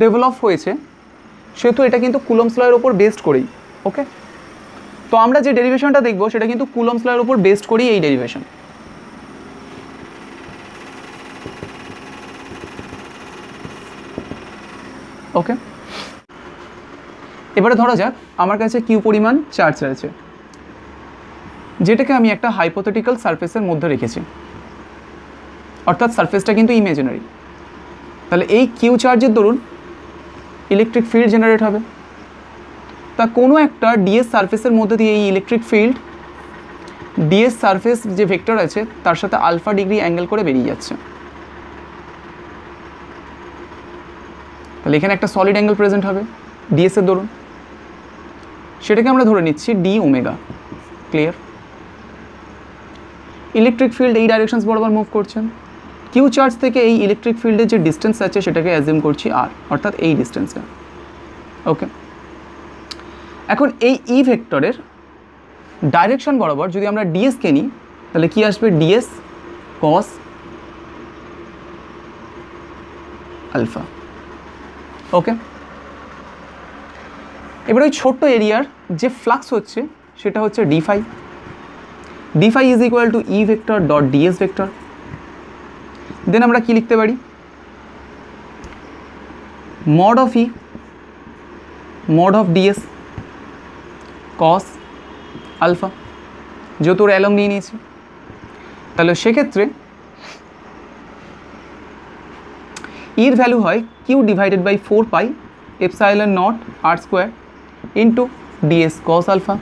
ডেভেলপ হয়েছে, সেহেতু এটা কিন্তু কুলমস লয়ের ওপর বেসড করেই ওকে তো আমরা যে ডেরিভেশনটা দেখব, সেটা কিন্তু কুলমস লয়ের ওপর বেসড করেই এই ডেরিভেশন ওকে এবারে ধরা যাক, আমার কাছে কিউ পরিমাণ চার্জ রয়েছে যেটাকে আমি একটা হাইপোথেটিক্যাল সারফেসের মধ্যে রেখেছি। অর্থাৎ সারফেসটা কিন্তু ইমেজিনারি তাহলে এই কিউ চার্জের দরুন ইলেকট্রিক ফিল্ড জেনারেট হবে। তা কোনো একটা ডিএস সারফেসের মধ্যে দিয়ে এই ইলেকট্রিক ফিল্ড ডিএস সারফেস যে ভেক্টর আছে, তার সাথে আলফা ডিগ্রি অ্যাঙ্গেল করে বেরিয়ে যাচ্ছে। তাহলে এখানে একটা সলিড অ্যাঙ্গেল প্রেজেন্ট হবে ডিএসের দরুন। সেটাকে আমরা ধরে নিচ্ছি D omega clear electric field এই ডাইরেকশনস বরাবর মুভ করছেন কিউ চার্জ থেকে এই ইলেকট্রিক ফিল্ডের যে ডিস্টেন্স আছে সেটাকে অ্যাজিউম করছি আর অর্থাৎ এই ডিস্টেন্সটা ওকে এখন এই ই ভেক্টরের ডাইরেকশন বরাবর যদি আমরা ডিএসকে নিই, তাহলে কি আসবে? ডিএস কস আলফা ওকে এবার ওই ছোট্ট এরিয়ার যে ফ্লাক্স হচ্ছে, সেটা হচ্ছে d phi d phi is equal to E vector dot ds vector then আমরা কি লিখতে পারি? Mod of E mod of ds cos alpha যেহেতু ওর অ্যালং নিয়ে নিয়েছি। তাহলে সেক্ষেত্রে ইর ভ্যালু হয় q divided by four pi epsilon naught r square into ds cos alpha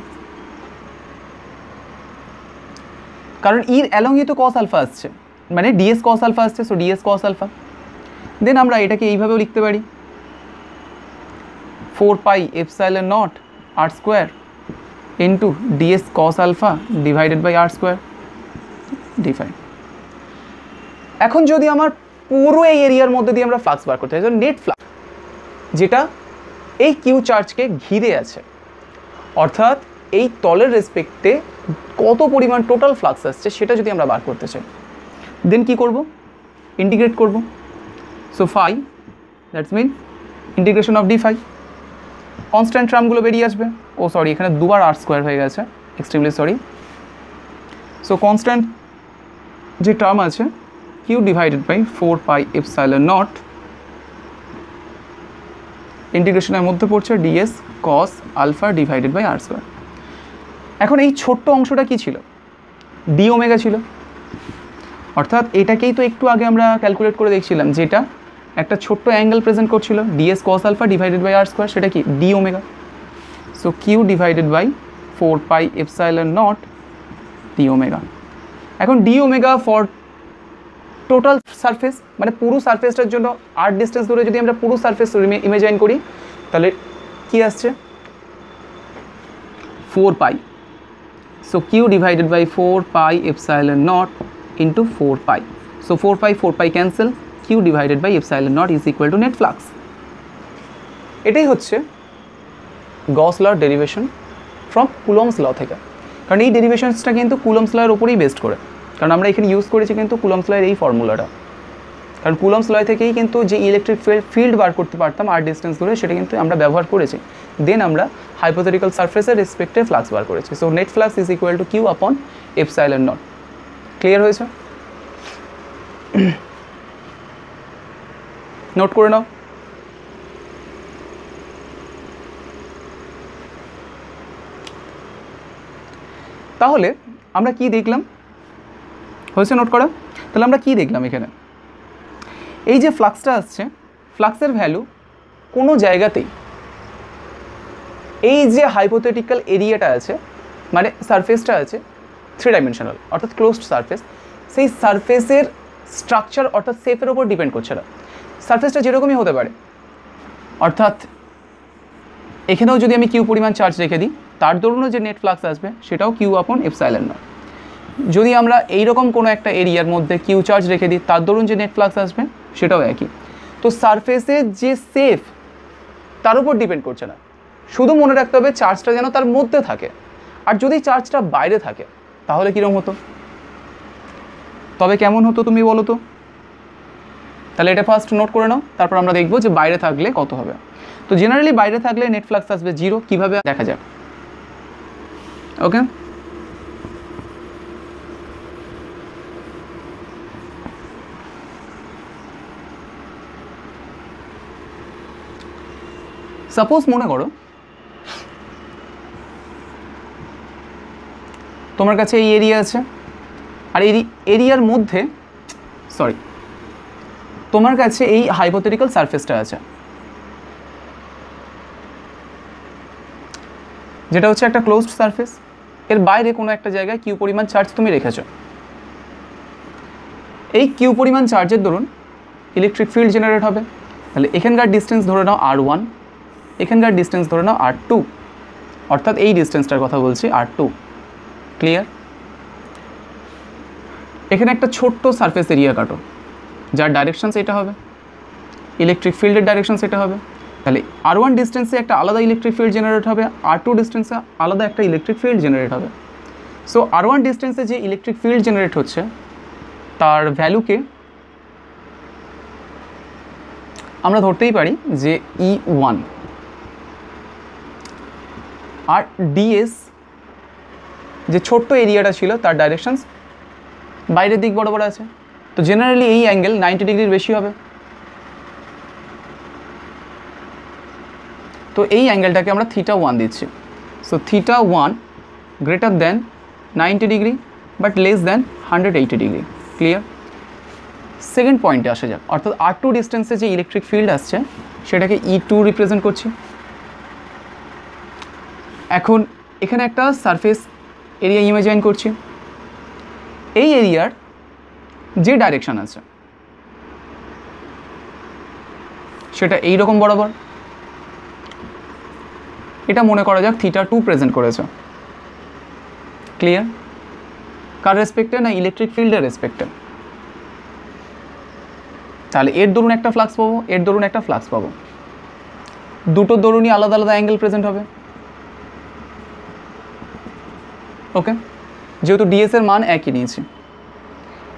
কারণ ইর অ্যালংয়ে তো কস আলফা আসছে। মানে ডিএস কস আলফা আসছে so ds cos alpha then আমরা এটাকে এইভাবেও লিখতে পারি। Four pi epsilon naught r square into ds cos alpha divided by r square define এখন যদি আমার পুরো এই এরিয়ার মধ্যে দিয়ে আমরা ফ্লাক্স বার করতে চাই নেট ফ্লাক্স যেটা এই কিউ চার্জকে ঘিরে আছে। অর্থাৎ এই তলের রেসপেক্টে কত পরিমাণ টোটাল ফ্লাক্স আসছে, সেটা যদি আমরা বার করতে চাই। দেন কি করব? ইন্টিগ্রেট করব। So phi that's mean integration of d phi constant টার্মগুলো বেরিয়ে আসবে। ও সরি এখানে দুবার আর স্কোয়ার হয়ে গেছে। এক্সট্রিমলি সরি সো কনস্ট্যান্ট যে টার্ম আছে q divided by four pi epsilon naught ইন্টিগ্রেশনের মধ্যে পড়ছে ds cos alpha divided by r square এখন এই ছোট্ট অংশটা কি ছিল? ডি ওমেগা ছিল। অর্থাৎ এটাকেই তো একটু আগে আমরা ক্যালকুলেট করে দেখছিলাম, যেটা একটা ছোট্ট অ্যাঙ্গেল প্রেজেন্ট করছিল ds cos alpha divided by r square সেটা কি? D omega so q divided by four pi epsilon naught d omega এখন d omega for total surface মানে পুরো সারফেসটার জন্য আর ডিস্টেন্স ধরে যদি আমরা পুরো সারফেস ইমেজাইন করি, তাহলে কি আসছে? Four pi so Q divided by four pi epsilon naught into four pi so four pi four pi cancel Q divided by epsilon naught is equal to net flux এটাই হচ্ছে গস লর derivation from Coulomb's law থেকে। কারণ এই ডেরিভেশনসটা কিন্তু Coulomb's লয়ের ওপরেই best করে। কারণ আমরা এখানে ইউজ করেছি কিন্তু কুলমস লয়ের এই ফর্মুলাটা কারণ কুলমস লয় থেকেই কিন্তু যে ইলেকট্রিক ফিল্ড বার করতে পারতাম আর ডিস্টেন্স ধরে সেটা কিন্তু আমরা ব্যবহার করেছি। দেন আমরা হাইপোথেটিক্যাল সারফেসের রেসপেক্টে ফ্লাক্স বার করেছি। So net flux is equal to q upon epsilon naught clear হয়েছে? নোট করে নাও। তাহলে আমরা কি দেখলাম? হয়েছে নোট করা? তাহলে আমরা কি দেখলাম এখানে? এই যে ফ্লাক্সটা আসছে, ফ্লাক্সের ভ্যালু কোনো জায়গাতেই এই যে হাইপোথেটিক্যাল এরিয়াটা আছে মানে সারফেসটা আছে থ্রি ডাইমেনশনাল অর্থাৎ ক্লোজড সারফেস সেই সারফেসের স্ট্রাকচার অর্থাৎ সেফের ওপর ডিপেন্ড করছে না। সারফেসটা যেরকমই হতে পারে, অর্থাৎ এখানেও যদি আমি কিউ পরিমাণ চার্জ রেখে দিই, তার দরুনও যে নেট ফ্লাক্স আসবে, সেটাও কিউ আপন এপসাইলেন নট যদি আমরা এইরকম কোনো একটা এরিয়ার মধ্যে কিউ চার্জ রেখে দিই, তার দরুন যে নেট ফ্লাক্স আসবে, সেটাও একই। তো সারফেসে যে সেফ তার উপর ডিপেন্ড করছে না। শুধু মনে রাখতে হবে চার্জটা যেন তার মধ্যে থাকে। আর যদি চার্জটা বাইরে থাকে তাহলে কীরকম হতো? তবে কেমন হতো তুমি বলো তো? তাহলে এটা ফার্স্ট নোট করে নাও, তারপর আমরা দেখব যে বাইরে থাকলে কত হবে। তো জেনারেলি বাইরে থাকলে নেট ফ্লাক্স আসবে জিরো কীভাবে দেখা যাক। ওকে সাপোজ মনে করো তোমার কাছে এই এরিয়া আছে? আর এই এরিয়ার মধ্যে সরি তোমার কাছে এই হাইপোথেটিক্যাল সারফেসটা আছে। যেটা হচ্ছে একটা ক্লোজড সারফেস এর বাইরে কোনো একটা জায়গায় কিউ পরিমাণ চার্জ তুমি রেখেছো। এই কিউ পরিমাণ চার্জের দরুন ইলেকট্রিক ফিল্ড জেনারেট হবে। তাহলে এখানকার ডিস্টেন্স ধরে নাও আর ওয়ান এখানকার ডিস্টেন্স ধরে নাও আর টু অর্থাৎ এই ডিস্টেন্সটার কথা বলছি আর টু ক্লিয়ার এখানে একটা ছোট্ট সারফেস এরিয়া কাটো। যার ডাইরেকশন সেটা হবে। ইলেকট্রিক ফিল্ডের ডাইরেকশন সেটা হবে। তাহলে আর ওয়ান ডিস্টেন্সে একটা আলাদা ইলেকট্রিক ফিল্ড জেনারেট হবে আর টু ডিস্টেন্সে আলাদা একটা ইলেকট্রিক ফিল্ড জেনারেট হবে। সো আর ওয়ান ডিস্টেন্সে যে ইলেকট্রিক ফিল্ড জেনারেট হচ্ছে, তার ভ্যালুকে আমরা ধরতেই পারি যে ই ওয়ান আর ডিএস যে ছোট্ট এরিয়াটা ছিল, তার ডাইরেকশানস বাইরের দিক বড় বড় আছে। তো জেনারেলি এই অ্যাঙ্গেল নাইনটি ডিগ্রির বেশি হবে। তো এই অ্যাঙ্গেলটাকে আমরা থিটা ওয়ান দিচ্ছি। So theta one greater than ninety degree but less than hundred eighty degree clear second পয়েন্টে আসা যাক। অর্থাৎ আর টু ডিস্টেন্সে যে ইলেকট্রিক ফিল্ড আসছে, সেটাকে ই টু রিপ্রেজেন্ট করছি। এখন এখানে একটা সারফেস এরিয়া ইমেজাইন করছি। এই এরিয়ার যে ডাইরেকশান আছে, সেটা এই রকম বরাবর। এটা মনে করা যাক থিটা টু প্রেজেন্ট করেছে। ক্লিয়ার কার রেসপেক্টে না ইলেকট্রিক ফিল্ডের রেসপেক্টে তাহলে এর দরুন একটা ফ্লাক্স পাবো, এর দরুন একটা ফ্লাক্স পাবো। দুটোর দরুনই আলাদা আলাদা অ্যাঙ্গেল প্রেজেন্ট হবে। ওকে? যেহেতু ডিএস এর মান একই নিয়েছি।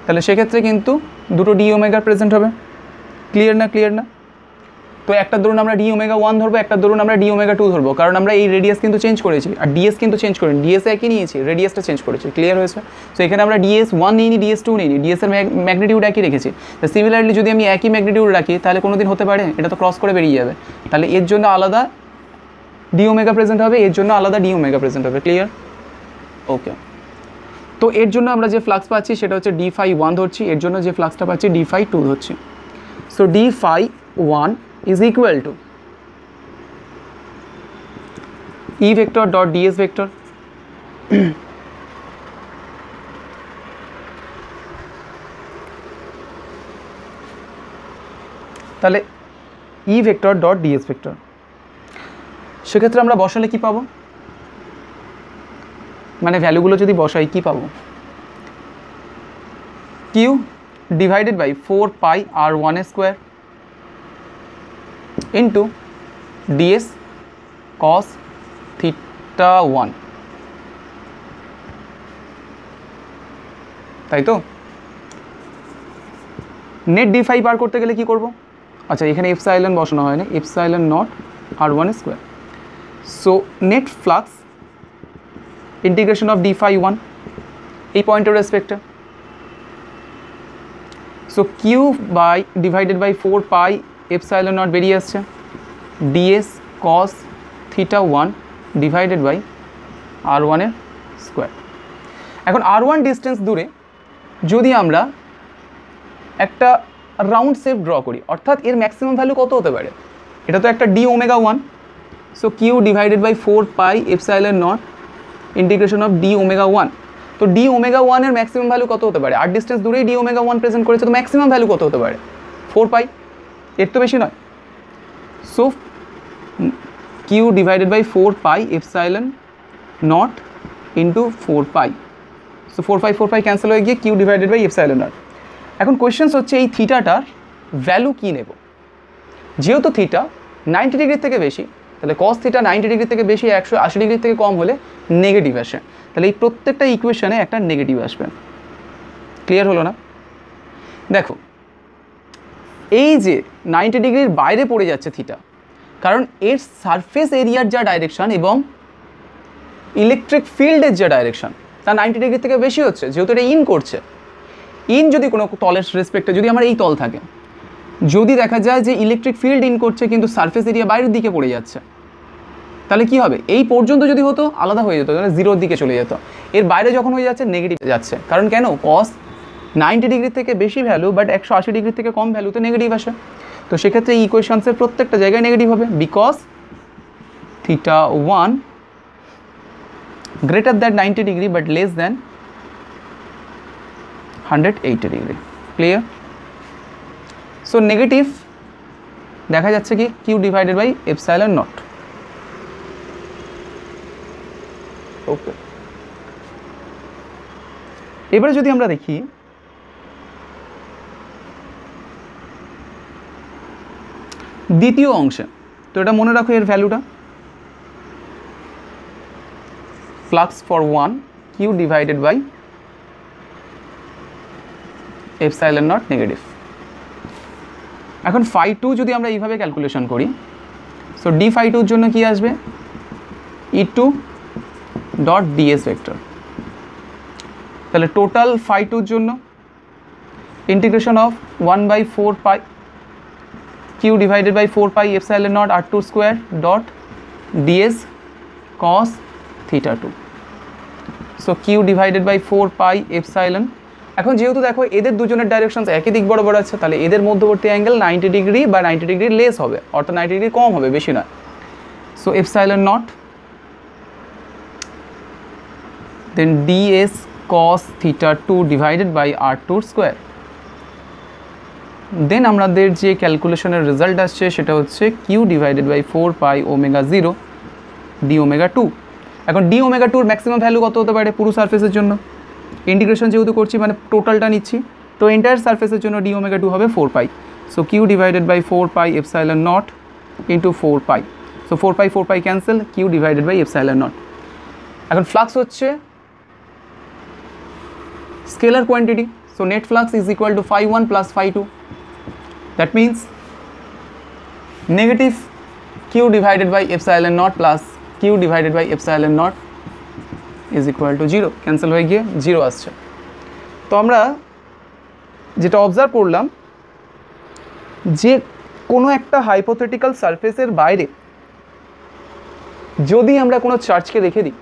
তাহলে সেক্ষেত্রে কিন্তু দুটো ডি ওমেগা প্রেজেন্ট হবে। ক্লিয়ার না ক্লিয়ার না? তো একটা ধরুন আমরা ডি ওমেগা ওয়ান ধরবো, একটা ধরুন আমরা ডি ওমেগা টু ধরবো। কারণ আমরা এই রেডিয়াস কিন্তু চেঞ্জ করেছি। আর ডিএস কিন্তু চেঞ্জ করিনি। ডিএস একই নিয়েছি রেডিয়াসটা চেঞ্জ করেছি। ক্লিয়ার হয়েছে? তো এখানে আমরা ডিএস ওয়ান নিইনি ডিএস টু নিইনি। ডিএস এর ম্যাগনিটিউড একই রেখেছি। তো সিমিলারলি যদি আমি একই ম্যাগনিটিউড রাখি, তাহলে কোনো দিন হতে পারে? এটা তো ক্রস করে বেরিয়ে যাবে। তাহলে এর জন্য আলাদা ডি ওমেগা প্রেজেন্ট হবে, এর জন্য আলাদা ডি ওমেগা প্রেজেন্ট হবে। ক্লিয়ার ওকে তো এর জন্য আমরা যে ফ্লাক্স পাচ্ছি সেটা হচ্ছে ডি ফাই ওয়ান ধরছি। এর জন্য যে ফ্লাক্সটা পাচ্ছি ডি ফাই টু ধরছি। So d phi one is equal to E vector dot ds vector তাহলে E vector dot ds vector সেক্ষেত্রে আমরা বসালে কি পাবো? মানে ভ্যালুগুলো যদি বসাই, কি পাবো? Q divided by four pi r one square into ds cos theta one তাই তো? নেট ডি ফাই বার করতে গেলে কি করব? আচ্ছা এখানে এফসাইলন বসানো হয় না naught r one square so net flux integration of d phi one এই পয়েন্টের রেসপেক্টে so q by divided by four pi epsilon naught বেরিয়ে আসছে। Ds cos theta one divided by r ওয়ানের স্কোয়ার এখন আর ওয়ান ডিস্টেন্স দূরে যদি আমরা একটা রাউন্ড শেপ ড্র করি, অর্থাৎ এর ম্যাক্সিমাম ভ্যালু কত হতে পারে? এটা তো একটা d omega one so q divided by four pi epsilon naught integration of d omega one তো ডি ওমেগা ওয়ানের ম্যাক্সিমাম ভ্যালু কত হতে পারে? আর ডিস্টেন্স দূরেই ডি ওমেগা ওয়ান প্রেজেন্ট করেছে, তো ম্যাক্সিমাম ভ্যালু কত হতে পারে? ফোর পাই এর তো বেশি নয়। So q divided by four pi epsilon naught into four pi so four pi four pi cancel হয়ে গিয়ে q divided by epsilon naught এখন কোয়েশ্চেন্স হচ্ছে এই থিটাটার ভ্যালু কী নেব? যেহেতু থিটা নাইনটি ডিগ্রির থেকে বেশি তাহলে কস থিটা নাইনটি ডিগ্রি থেকে বেশি একশো আশি ডিগ্রি থেকে কম হলে নেগেটিভ আসে। তাহলে এই প্রত্যেকটা ইকুয়েশানে একটা নেগেটিভ আসবে। ক্লিয়ার হলো না? দেখো, এই যে নাইনটি ডিগ্রির বাইরে পড়ে যাচ্ছে থিটা কারণ এর সারফেস এরিয়ার যা ডাইরেকশান এবং ইলেকট্রিক ফিল্ডের যে ডাইরেকশান তা নাইনটি ডিগ্রি থেকে বেশি হচ্ছে, যেহেতু এটা ইন করছে। ইন যদি কোনো তলের রেসপেক্টে যদি আমার এই তল থাকে যদি দেখা যায় যে ইলেকট্রিক ফিল্ড ইন করছে, কিন্তু সারফেস এরিয়া বাইরের দিকে পড়ে যাচ্ছে, তাহলে কি হবে? এই পর্যন্ত যদি হতো, আলাদা হয়ে যেত মানে জিরোর দিকে চলে যেত। এর বাইরে যখন হয়ে যাচ্ছে নেগেটিভ যাচ্ছে। কারণ কেন? কস নাইনটি ডিগ্রি থেকে বেশি ভ্যালু বাট একশো আশি ডিগ্রি থেকে কম ভ্যালুতে নেগেটিভ আসে। তো সেক্ষেত্রে ইকুয়েশনসের প্রত্যেকটা জায়গায় নেগেটিভ হবে because theta one greater than ninety degree but less than hundred eighty degree clear so negative দেখা যাচ্ছে কি? Q divided by epsilon naught okay এবারে যদি আমরা দেখি, দ্বিতীয় অংশে, তো এটা মনে রাখো এর ভ্যালুটা flux for one Q divided by epsilon naught negative এখন ফাই টু যদি আমরা এইভাবে ক্যালকুলেশন করি সো ডি ফাই টুর জন্য কি আসবে? E two dot ds vector তাহলে টোটাল ফাই টুর জন্য integration of one by four pi q divided by four pi epsilon naught r two square dot ds cos theta two so q divided by four pi epsilon এখন যেহেতু দেখো এদের দুজনের direction একই দিক বরাবর আছে, তাহলে এদের মধ্যবর্তী অ্যাঙ্গেল নাইনটি ডিগ্রি বা নাইনটি ডিগ্রি লেস হবে, অর্থাৎ নাইনটি ডিগ্রি কম হবে, বেশি নয়। So epsilon naught then ds cos theta 2 divided by r2 square then আমাদের যে ক্যালকুলেশনের রেজাল্ট আসছে, সেটা হচ্ছে q divided by four pi omega zero d omega two এখন ডি ওমেগা টুর ম্যাক্সিমাম ভ্যালু কত হতে পারে পুরো সার্ফেসের জন্য? ইন্টিগ্রেশন যেহেতু করছি মানে টোটালটা নিচ্ছি, তো এন্টায়ার সার্ফেসের জন্য ডি ওমেগা টু হবে four pi so q divided by four pi epsilon naught into four pi so four pi four pi cancel q divided by epsilon naught এখন ফ্লাক্স হচ্ছে scalar quantity. So, net flux is equal to phi 1 plus phi 2 that means negative q divided by epsilon naught plus q divided by epsilon naught is equal to zero cancel হয়ে গিয়ে zero আসছে। তো আমরা যেটা observe করলাম, যে কোনো একটা হাইপোথেটিক্যাল সারফেসের বাইরে যদি আমরা কোনো চার্জকে রেখে দিই,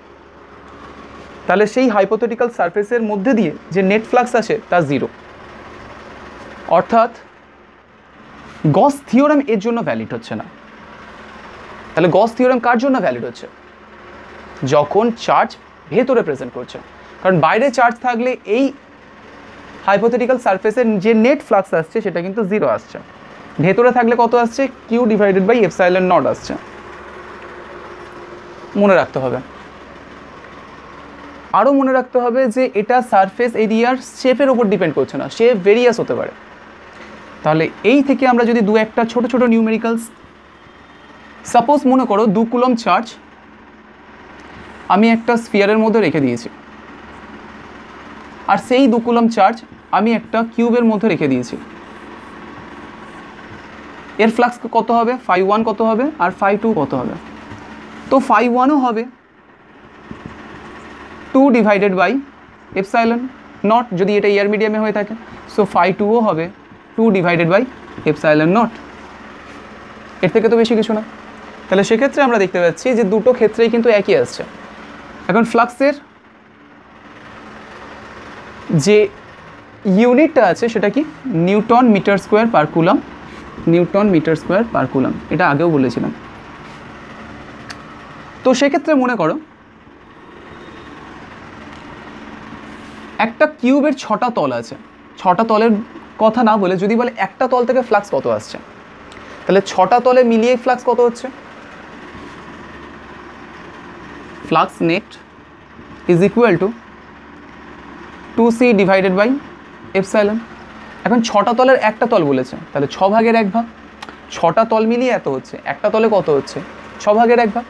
তাহলে সেই হাইপোথেটিক্যাল সারফেসের মধ্যে দিয়ে যে নেট ফ্লাক্স আসে তা জিরো অর্থাৎ গস থিওরাম এর জন্য ভ্যালিড হচ্ছে না। তাহলে গস থিওরাম কার জন্য ভ্যালিড হচ্ছে? যখন চার্জ ভেতরে প্রেজেন্ট করছে কারণ বাইরে চার্জ থাকলে এই হাইপোথেটিক্যাল সারফেসের যে নেট ফ্লাক্স আসছে, সেটা কিন্তু জিরো আসছে। ভেতরে থাকলে কত আসছে? Q divided by epsilon naught আসছে। মনে রাখতে হবে। আরও মনে রাখতে হবে যে এটা সারফেস এরিয়ার শেপের উপর ডিপেন্ড করছে না। শেপ ভেরিয়াস হতে পারে। তাহলে এই থেকে আমরা যদি দু একটা ছোট ছোট নিউমেরিক্যালস সাপোজ মনে করো দু কুলম চার্জ আমি একটা স্পিয়ারের মধ্যে রেখে দিয়েছি। আর সেই দু কুলম চার্জ আমি একটা কিউবের মধ্যে রেখে দিয়েছি। এর ফ্লাক্স কত হবে? ফাইভ ওয়ান কত হবে? আর ফাইভ টু কত হবে? তো ফাইভ ওয়ানও হবে। Two divided by epsilon. Naught, যদি এটা ইয়ার মিডিয়ামে হয়ে থাকে। সো ফাইভ টুও হবে। Two divided by epsilon naught. এর থেকে তো বেশি কিছু না। তাহলে সেক্ষেত্রে আমরা দেখতে পাচ্ছি যে দুটো ক্ষেত্রেই কিন্তু একই আসছে। এখন ফ্লাক্সের যে ইউনিটটা আছে, সেটা কি? Newton metre square per coulomb, newton metre square per coulomb. এটা আগেও বলেছিলাম। তো সেক্ষেত্রে মনে করো, একটা কিউবের ছটা তল আছে। ছটা তলের কথা না বলে যদি বলে একটা তল থেকে ফ্লাক্স কত আসছে? তাহলে ছটা তলে মিলিয়ে ফ্লাক্স কত হচ্ছে? Net is equal to two c divided by epsilon এখন ছটা তলের একটা তল বলেছে, তাহলে ছ ভাগের এক ভাগ, ছটা তল মিলিয়ে এত হচ্ছে, একটা তলে কত হচ্ছে? ছ ভাগের এক ভাগ।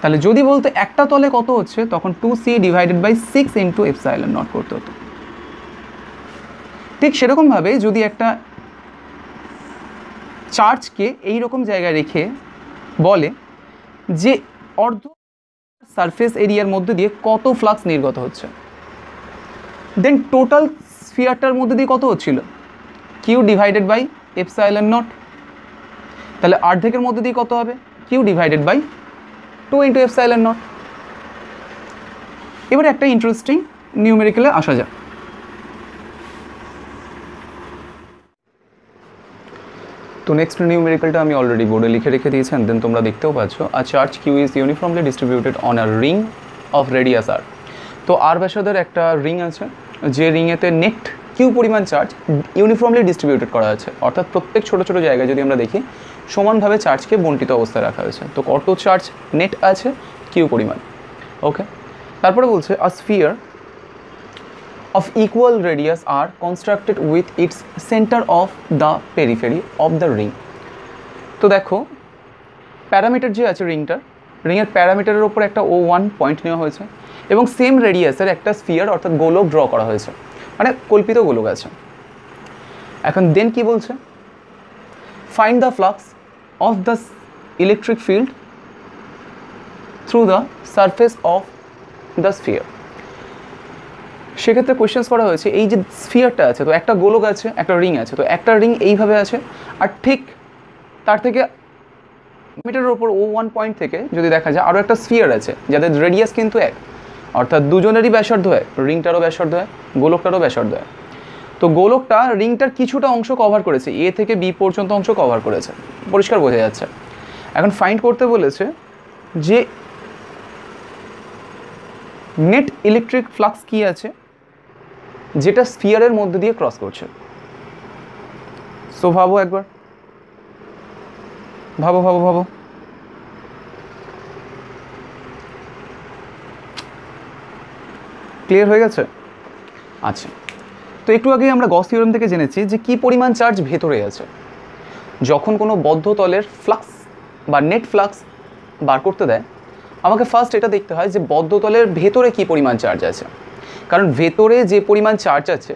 তাহলে যদি বলতো একটা তলে কত হচ্ছে, তখন two c divided by six epsilon naught করতে হতো। ঠিক সেরকমভাবে যদি একটা চার্জকে এই রকম জায়গায় রেখে বলে যে অর্ধ সারফেস এরিয়ার মধ্যে দিয়ে কত ফ্লাক্স নির্গত হচ্ছে? দেন টোটাল স্ফিয়ারটার মধ্যে দিয়ে কত হচ্ছিল? Q divided by epsilon naught তাহলে অর্ধেকের মধ্যে দিয়ে কত হবে? Q divided by two into epsilon naught এবার একটা ইন্টারেস্টিং নিউমেরিক্যালে আসা যাক। তো নেক্সট নিউমেরিক্যালটা আমি অলরেডি বোর্ডে লিখে রেখে দিয়েছেন দেন তোমরা দেখতেও পাচ্ছ আর charge q is uniformly distributed on a ring of radius R তো আর ব্যাসাদের একটা রিং আছে, যে রিংয়েতে নেট কিউ পরিমাণ চার্জ ইউনিফর্মলি ডিস্ট্রিবিউটেড করা আছে। অর্থাৎ প্রত্যেক ছোটো ছোটো জায়গায় যদি আমরা দেখি, সমানভাবে চার্জকে বন্টিত অবস্থায় রাখা হয়েছে। তো কত চার্জ নেট আছে? কিউ পরিমাণ। ওকে তারপরে বলছে a sphere of equal radius are constructed with its center of the periphery of the ring. তো দেখো, প্যারামিটার যে আছে রিংটার রিংয়ের প্যারামিটারের ওপর একটা ও ওয়ান পয়েন্ট নেওয়া হয়েছে এবং সেম রেডিয়াসের একটা স্ফিয়ার অর্থাৎ গোলক ড্র করা হয়েছে। মানে কল্পিত গোলক আছে। এখন দেন কি বলছে? Find the flux of the electric field through the surface of the sphere সেক্ষেত্রে কোয়েশ্চেন্স করা হয়েছে, এই যে স্ফিয়ারটা আছে, তো একটা গোলক আছে, একটা রিং আছে, তো একটা রিং এইভাবে আছে, আর ঠিক তার থেকে মিটারের ওপর ও ওয়ান পয়েন্ট থেকে যদি দেখা যায় আরও একটা স্ফিয়ার আছে, যাদের রেডিয়াস কিন্তু এক, অর্থাৎ দুজনেরই ব্যাসার্ধ হয় রিংটারও ব্যাসার্ধ হয় গোলকটারও ব্যাসার্ধ হয় তো গোলকটা রিংটার কিছুটা অংশ কভার করেছে এ থেকে বি পর্যন্ত অংশ কভার করেছে, পরিষ্কার বোঝা যাচ্ছে। এখন ফাইন্ড করতে বলেছে যে নেট ইলেকট্রিক ফ্লাক্স কী আছে? যেটা স্ফিয়ারের মধ্যে দিয়ে ক্রস করছে। সো ভাবো একবার। ভাবো ভাবো ভাবো। ক্লিয়ার হয়ে গেছে? আচ্ছা। তো একটু আগেই আমরা গস থিওরেম থেকে জেনেছি যে কি পরিমাণ চার্জ ভেতরে আছে। যখন কোনো বদ্ধ তলের ফ্লাক্স বা নেট ফ্লাক্স বার করতে দেয়, আমাকে ফার্স্ট এটা দেখতে হয় যে বদ্ধ তলের ভেতরে কি পরিমাণ চার্জ আছে। কারণ ভেতরে যে পরিমাণ চার্জ আছে,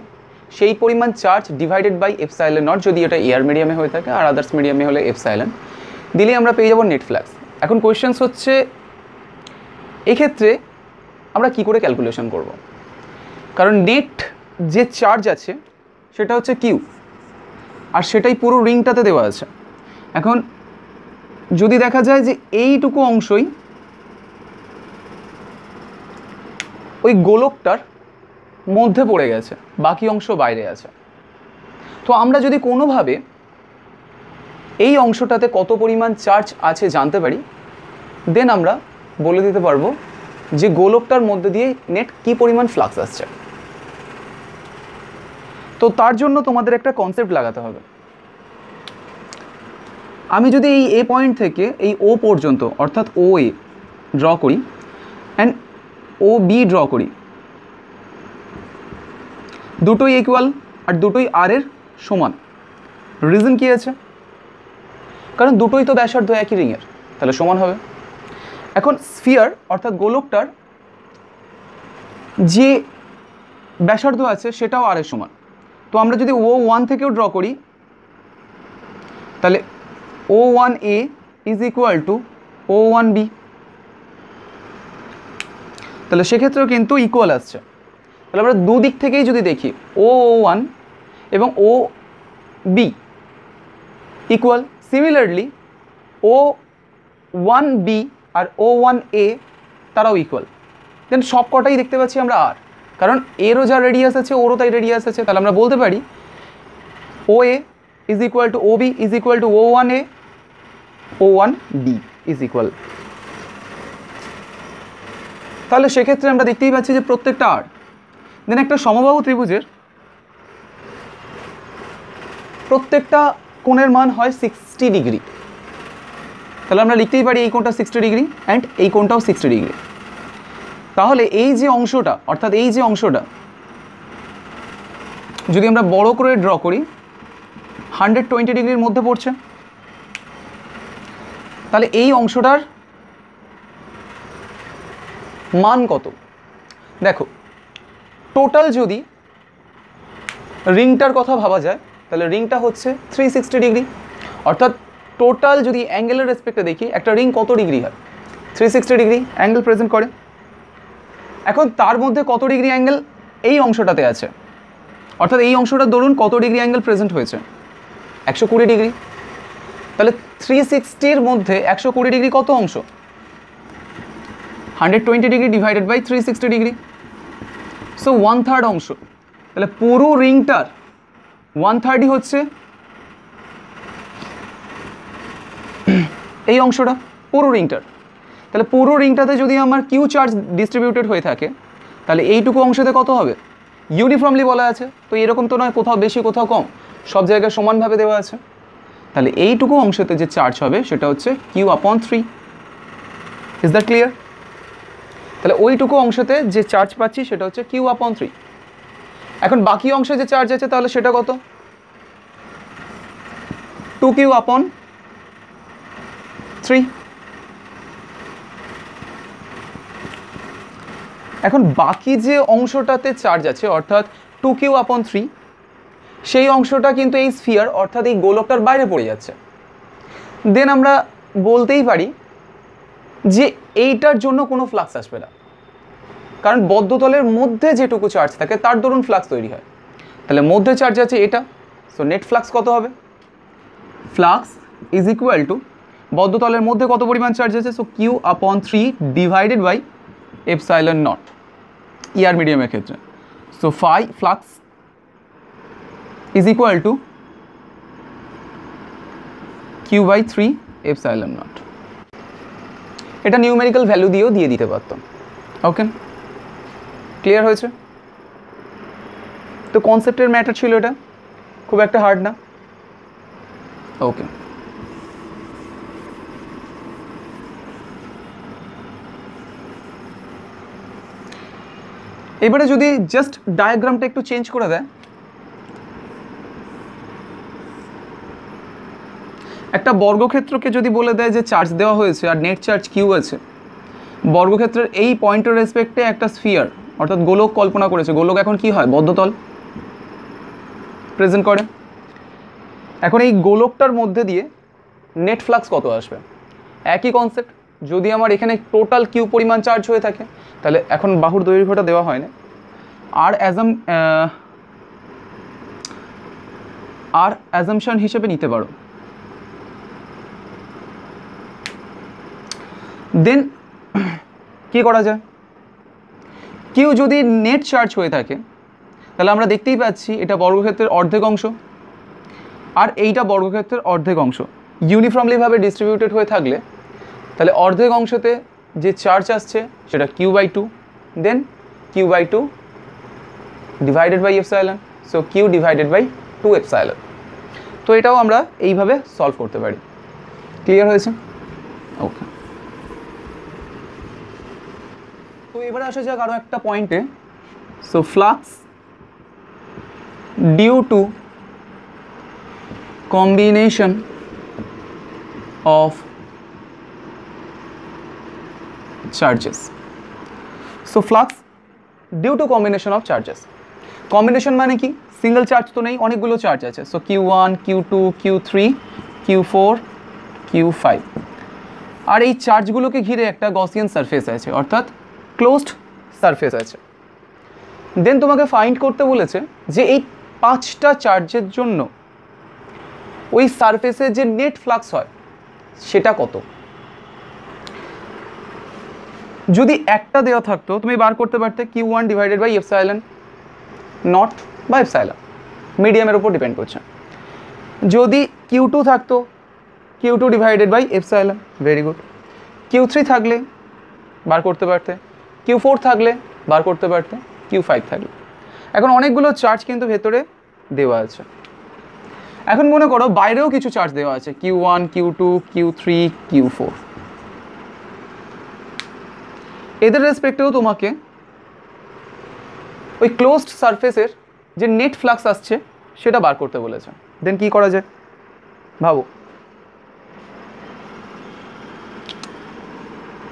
সেই পরিমাণ charge divided by epsilon naught যদি এটা এয়ার মিডিয়ামে হয়ে থাকে আর আদার্স মিডিয়ামে হলে এফসাইলেন দিলে আমরা পেয়ে যাব নেট ফ্ল্যাক্স এখন কোয়েশ্চেন্স হচ্ছে, এক্ষেত্রে আমরা কি করে ক্যালকুলেশন করব? কারণ নেট যে চার্জ আছে, সেটা হচ্ছে কিউ আর সেটাই পুরো রিংটাতে দেওয়া আছে। এখন যদি দেখা যায় যে এইটুকু অংশই ওই গোলকটার মধ্যে পড়ে গেছে, বাকি অংশ বাইরে আছে। তো আমরা যদি কোনোভাবে এই অংশটাতে কত পরিমাণ চার্জ আছে জানতে পারি দেন আমরা বলে দিতে পারব যে গোলকটার মধ্যে দিয়ে নেট কী পরিমাণ ফ্লাক্স আসছে। তো তার জন্য তোমাদের একটা কনসেপ্ট লাগাতে হবে। আমি যদি এই এ পয়েন্ট থেকে এই ও পর্যন্ত, অর্থাৎ ও এ ড্র করি অ্যান্ড ও বি ড্র করি দুটোই ইকুয়াল আর দুটোই আর এর সমান। রিজন কী আছে? কারণ দুটোই তো ব্যাসার্ধ একই রিংয়ের তাহলে সমান হবে। এখন স্ফিয়ার অর্থাৎ গোলকটার যে ব্যাসার্ধ আছে, সেটাও আর এর সমান। তো আমরা যদি ও ওয়ান থেকেও ড্র করি, তাহলে O one A is equal to O one B তাহলে সেক্ষেত্রেও কিন্তু ইকুয়াল আসছে। তাহলে আমরা দুদিক থেকেই যদি দেখি ও ওয়ান এবং O B equal similarly O one B R O one A তারাও ইকুয়াল দেন সব কটাই দেখতে পাচ্ছি আমরা আর কারণ এরও যা রেডিয়াস আছে ওরও তাই রেডিয়াস আছে, তাহলে আমরা বলতে পারি O A is equal to O B is equal to O one A O one B is equal তাহলে সেক্ষেত্রে আমরা দেখতেই পাচ্ছি যে প্রত্যেকটা আর দেন একটা সমবাহু ত্রিভুজের প্রত্যেকটা কোণের মান হয় সিক্সটি ডিগ্রি তাহলে আমরা লিখতেই পারি এই কোণটা সিক্সটি ডিগ্রি অ্যান্ড এই কোণটাও সিক্সটি ডিগ্রি তাহলে এই যে অংশটা, অর্থাৎ এই যে অংশটা, যদি আমরা বড় করে ড্র করি হান্ড্রেড টোয়েন্টি ডিগ্রির মধ্যে পড়ছে। তাহলে এই অংশটার মান কত? দেখো টোটাল যদি রিংটার কথা ভাবা যায়, তাহলে রিংটা হচ্ছে থ্রি সিক্সটি ডিগ্রি। অর্থাৎ টোটাল যদি অ্যাঙ্গেলের রেসপেক্টে দেখি, একটা রিং কত ডিগ্রি হয়? Three sixty degree angle present করে। এখন তার মধ্যে কত ডিগ্রি অ্যাঙ্গেল? এই অংশটাতে আছে। অর্থাৎ এই অংশটা ধরুন কত ডিগ্রি অ্যাঙ্গেল প্রেজেন্ট হয়েছে? একশো কুড়ি ডিগ্রি। তাহলে থ্রি সিক্সটির মধ্যে একশো কুড়ি ডিগ্রি কত অংশ? Hundred twenty degree divided by three sixty degree. So one third অংশ। তাহলে পুরো রিংটার ওয়ান থার্ডই হচ্ছে এই অংশটা, পুরো রিংটার। তাহলে পুরো রিংটাতে যদি আমার কিউ চার্জ ডিস্ট্রিবিউটেড হয়ে থাকে, তাহলে এইটুকু অংশতে কত হবে? ইউনিফর্মলি বলা আছে, তো এরকম তো নয়, কোথাও বেশি, কোথাও কম। সব জায়গায় সমানভাবে দেওয়া আছে। তাহলে এইটুকু অংশতে যে চার্জ হবে, সেটা হচ্ছে Q upon three is that clear তাহলে ওইটুকু অংশতে যে চার্জ পাচ্ছি সেটা হচ্ছে কিউ আপন থ্রি এখন বাকি অংশে যে চার্জ আছে তাহলে সেটা কত? টু কিউ আপন থ্রি এখন বাকি যে অংশটাতে চার্জ আছে, অর্থাৎ টু কিউ আপন থ্রি সেই অংশটা কিন্তু এই স্ফিয়ার অর্থাৎ এই গোলকটার বাইরে পড়ে যাচ্ছে। দেন আমরা বলতেই পারি যে এইটার জন্য কোনো ফ্লাক্স আসবে না। কারণ বদ্ধতলের মধ্যে যেটুকু চার্জ থাকে, তার দরুন ফ্লাক্স তৈরি হয়। তাহলে মধ্যে চার্জ আছে এটা সো নেট ফ্লাক্স কত হবে? ফ্লাক্স ইজ ইকুয়াল টু বদ্ধতলের মধ্যে কত পরিমাণ চার্জ আছে? So q upon three divided by epsilon naught air মিডিয়ামের ক্ষেত্রে। So phi flux is equal to q by three epsilon naught এটা নিউমেরিক্যাল ভ্যালু দিয়েও দিয়ে দিতে পারতাম। ওকে ক্লিয়ার হয়েছে? তো কনসেপ্টের ম্যাটার ছিল এটা? খুব একটা হার্ড না? ওকে এবারে যদি জাস্ট ডায়াগ্রামটা একটু চেঞ্জ করে দেয় একটা বর্গক্ষেত্রকে যদি বলে দেয় যে চার্জ দেওয়া হয়েছে আর নেট চার্জ কিউ আছে, বর্গক্ষেত্রের এই পয়েন্টের রেসপেক্টে একটা স্ফিয়ার অর্থাৎ গোলক কল্পনা করেছে। গোলক এখন কি হয়? বদ্ধতল। প্রেজেন্ট করে। এখন এই গোলকটার মধ্যে দিয়ে নেট ফ্লাক্স কত আসবে? একই কনসেপ্ট যদি আমার এখানে টোটাল কিউ পরিমাণ চার্জ হয়ে থাকে, তাহলে এখন বাহুর দৈর্ঘ্যটা দেওয়া হয় না আর অ্যাজাম আর অ্যাজামশন হিসেবে নিতে পারো। দেন কি করা যায়? কেউ যদি নেট চার্জ হয়ে থাকে, তাহলে আমরা দেখতেই পাচ্ছি এটা বর্গক্ষেত্রের অর্ধেক অংশ আর এইটা বর্গক্ষেত্রের অর্ধেক অংশ। ইউনিফর্মলিভাবে ডিস্ট্রিবিউটেড হয়ে থাকলে, তাহলে অর্ধেক অংশতে যে চার্জ আসছে সেটা q by two then q by two divided by epsilon so q divided by two epsilon তো এটাও আমরা এইভাবে সলভ করতে পারি। ক্লিয়ার হয়েছে? ওকে তো এবারে আসা যাক আরও একটা পয়েন্টে so flux due to combination of charges. So, flux due to combination of charges. Combination মানে কি? সিঙ্গেল চার্জ তো নেই, অনেকগুলো চার্জ আছে। So q one q two q three q four q five আর এই চার্জগুলোকে ঘিরে একটা গসিয়ান সারফেস আছে, অর্থাৎ ক্লোজড সারফেস আছে। দেন তোমাকে ফাইন্ড করতে বলেছে যে এই পাঁচটা চার্জের জন্য ওই সারফেসে যে নেট ফ্লাক্স হয়, সেটা কত? যদি একটা দেওয়া থাকতো, তুমি বার করতে পারতে q one divided by epsilon naught বা এফসাইলন মিডিয়ামের উপর ডিপেন্ড করছে। যদি কিউ টু থাকতো q two divided by epsilon very good q three থাকলে বার করতে পারতে কিউ ফোর থাকলে, বার করতে পারতে কিউ ফাইভ থাকলে। এখন অনেকগুলো চার্জ কিন্তু ভেতরে দেওয়া আছে। এখন মনে করো বাইরেও কিছু চার্জ দেওয়া আছে q one q two q three q four এদের রেসপেক্টেও তোমাকে ওই ক্লোজড সারফেসের যে নেট ফ্লাক্স আসছে, সেটা বার করতে বলেছে। দেন কি করা যায়? ভাবো।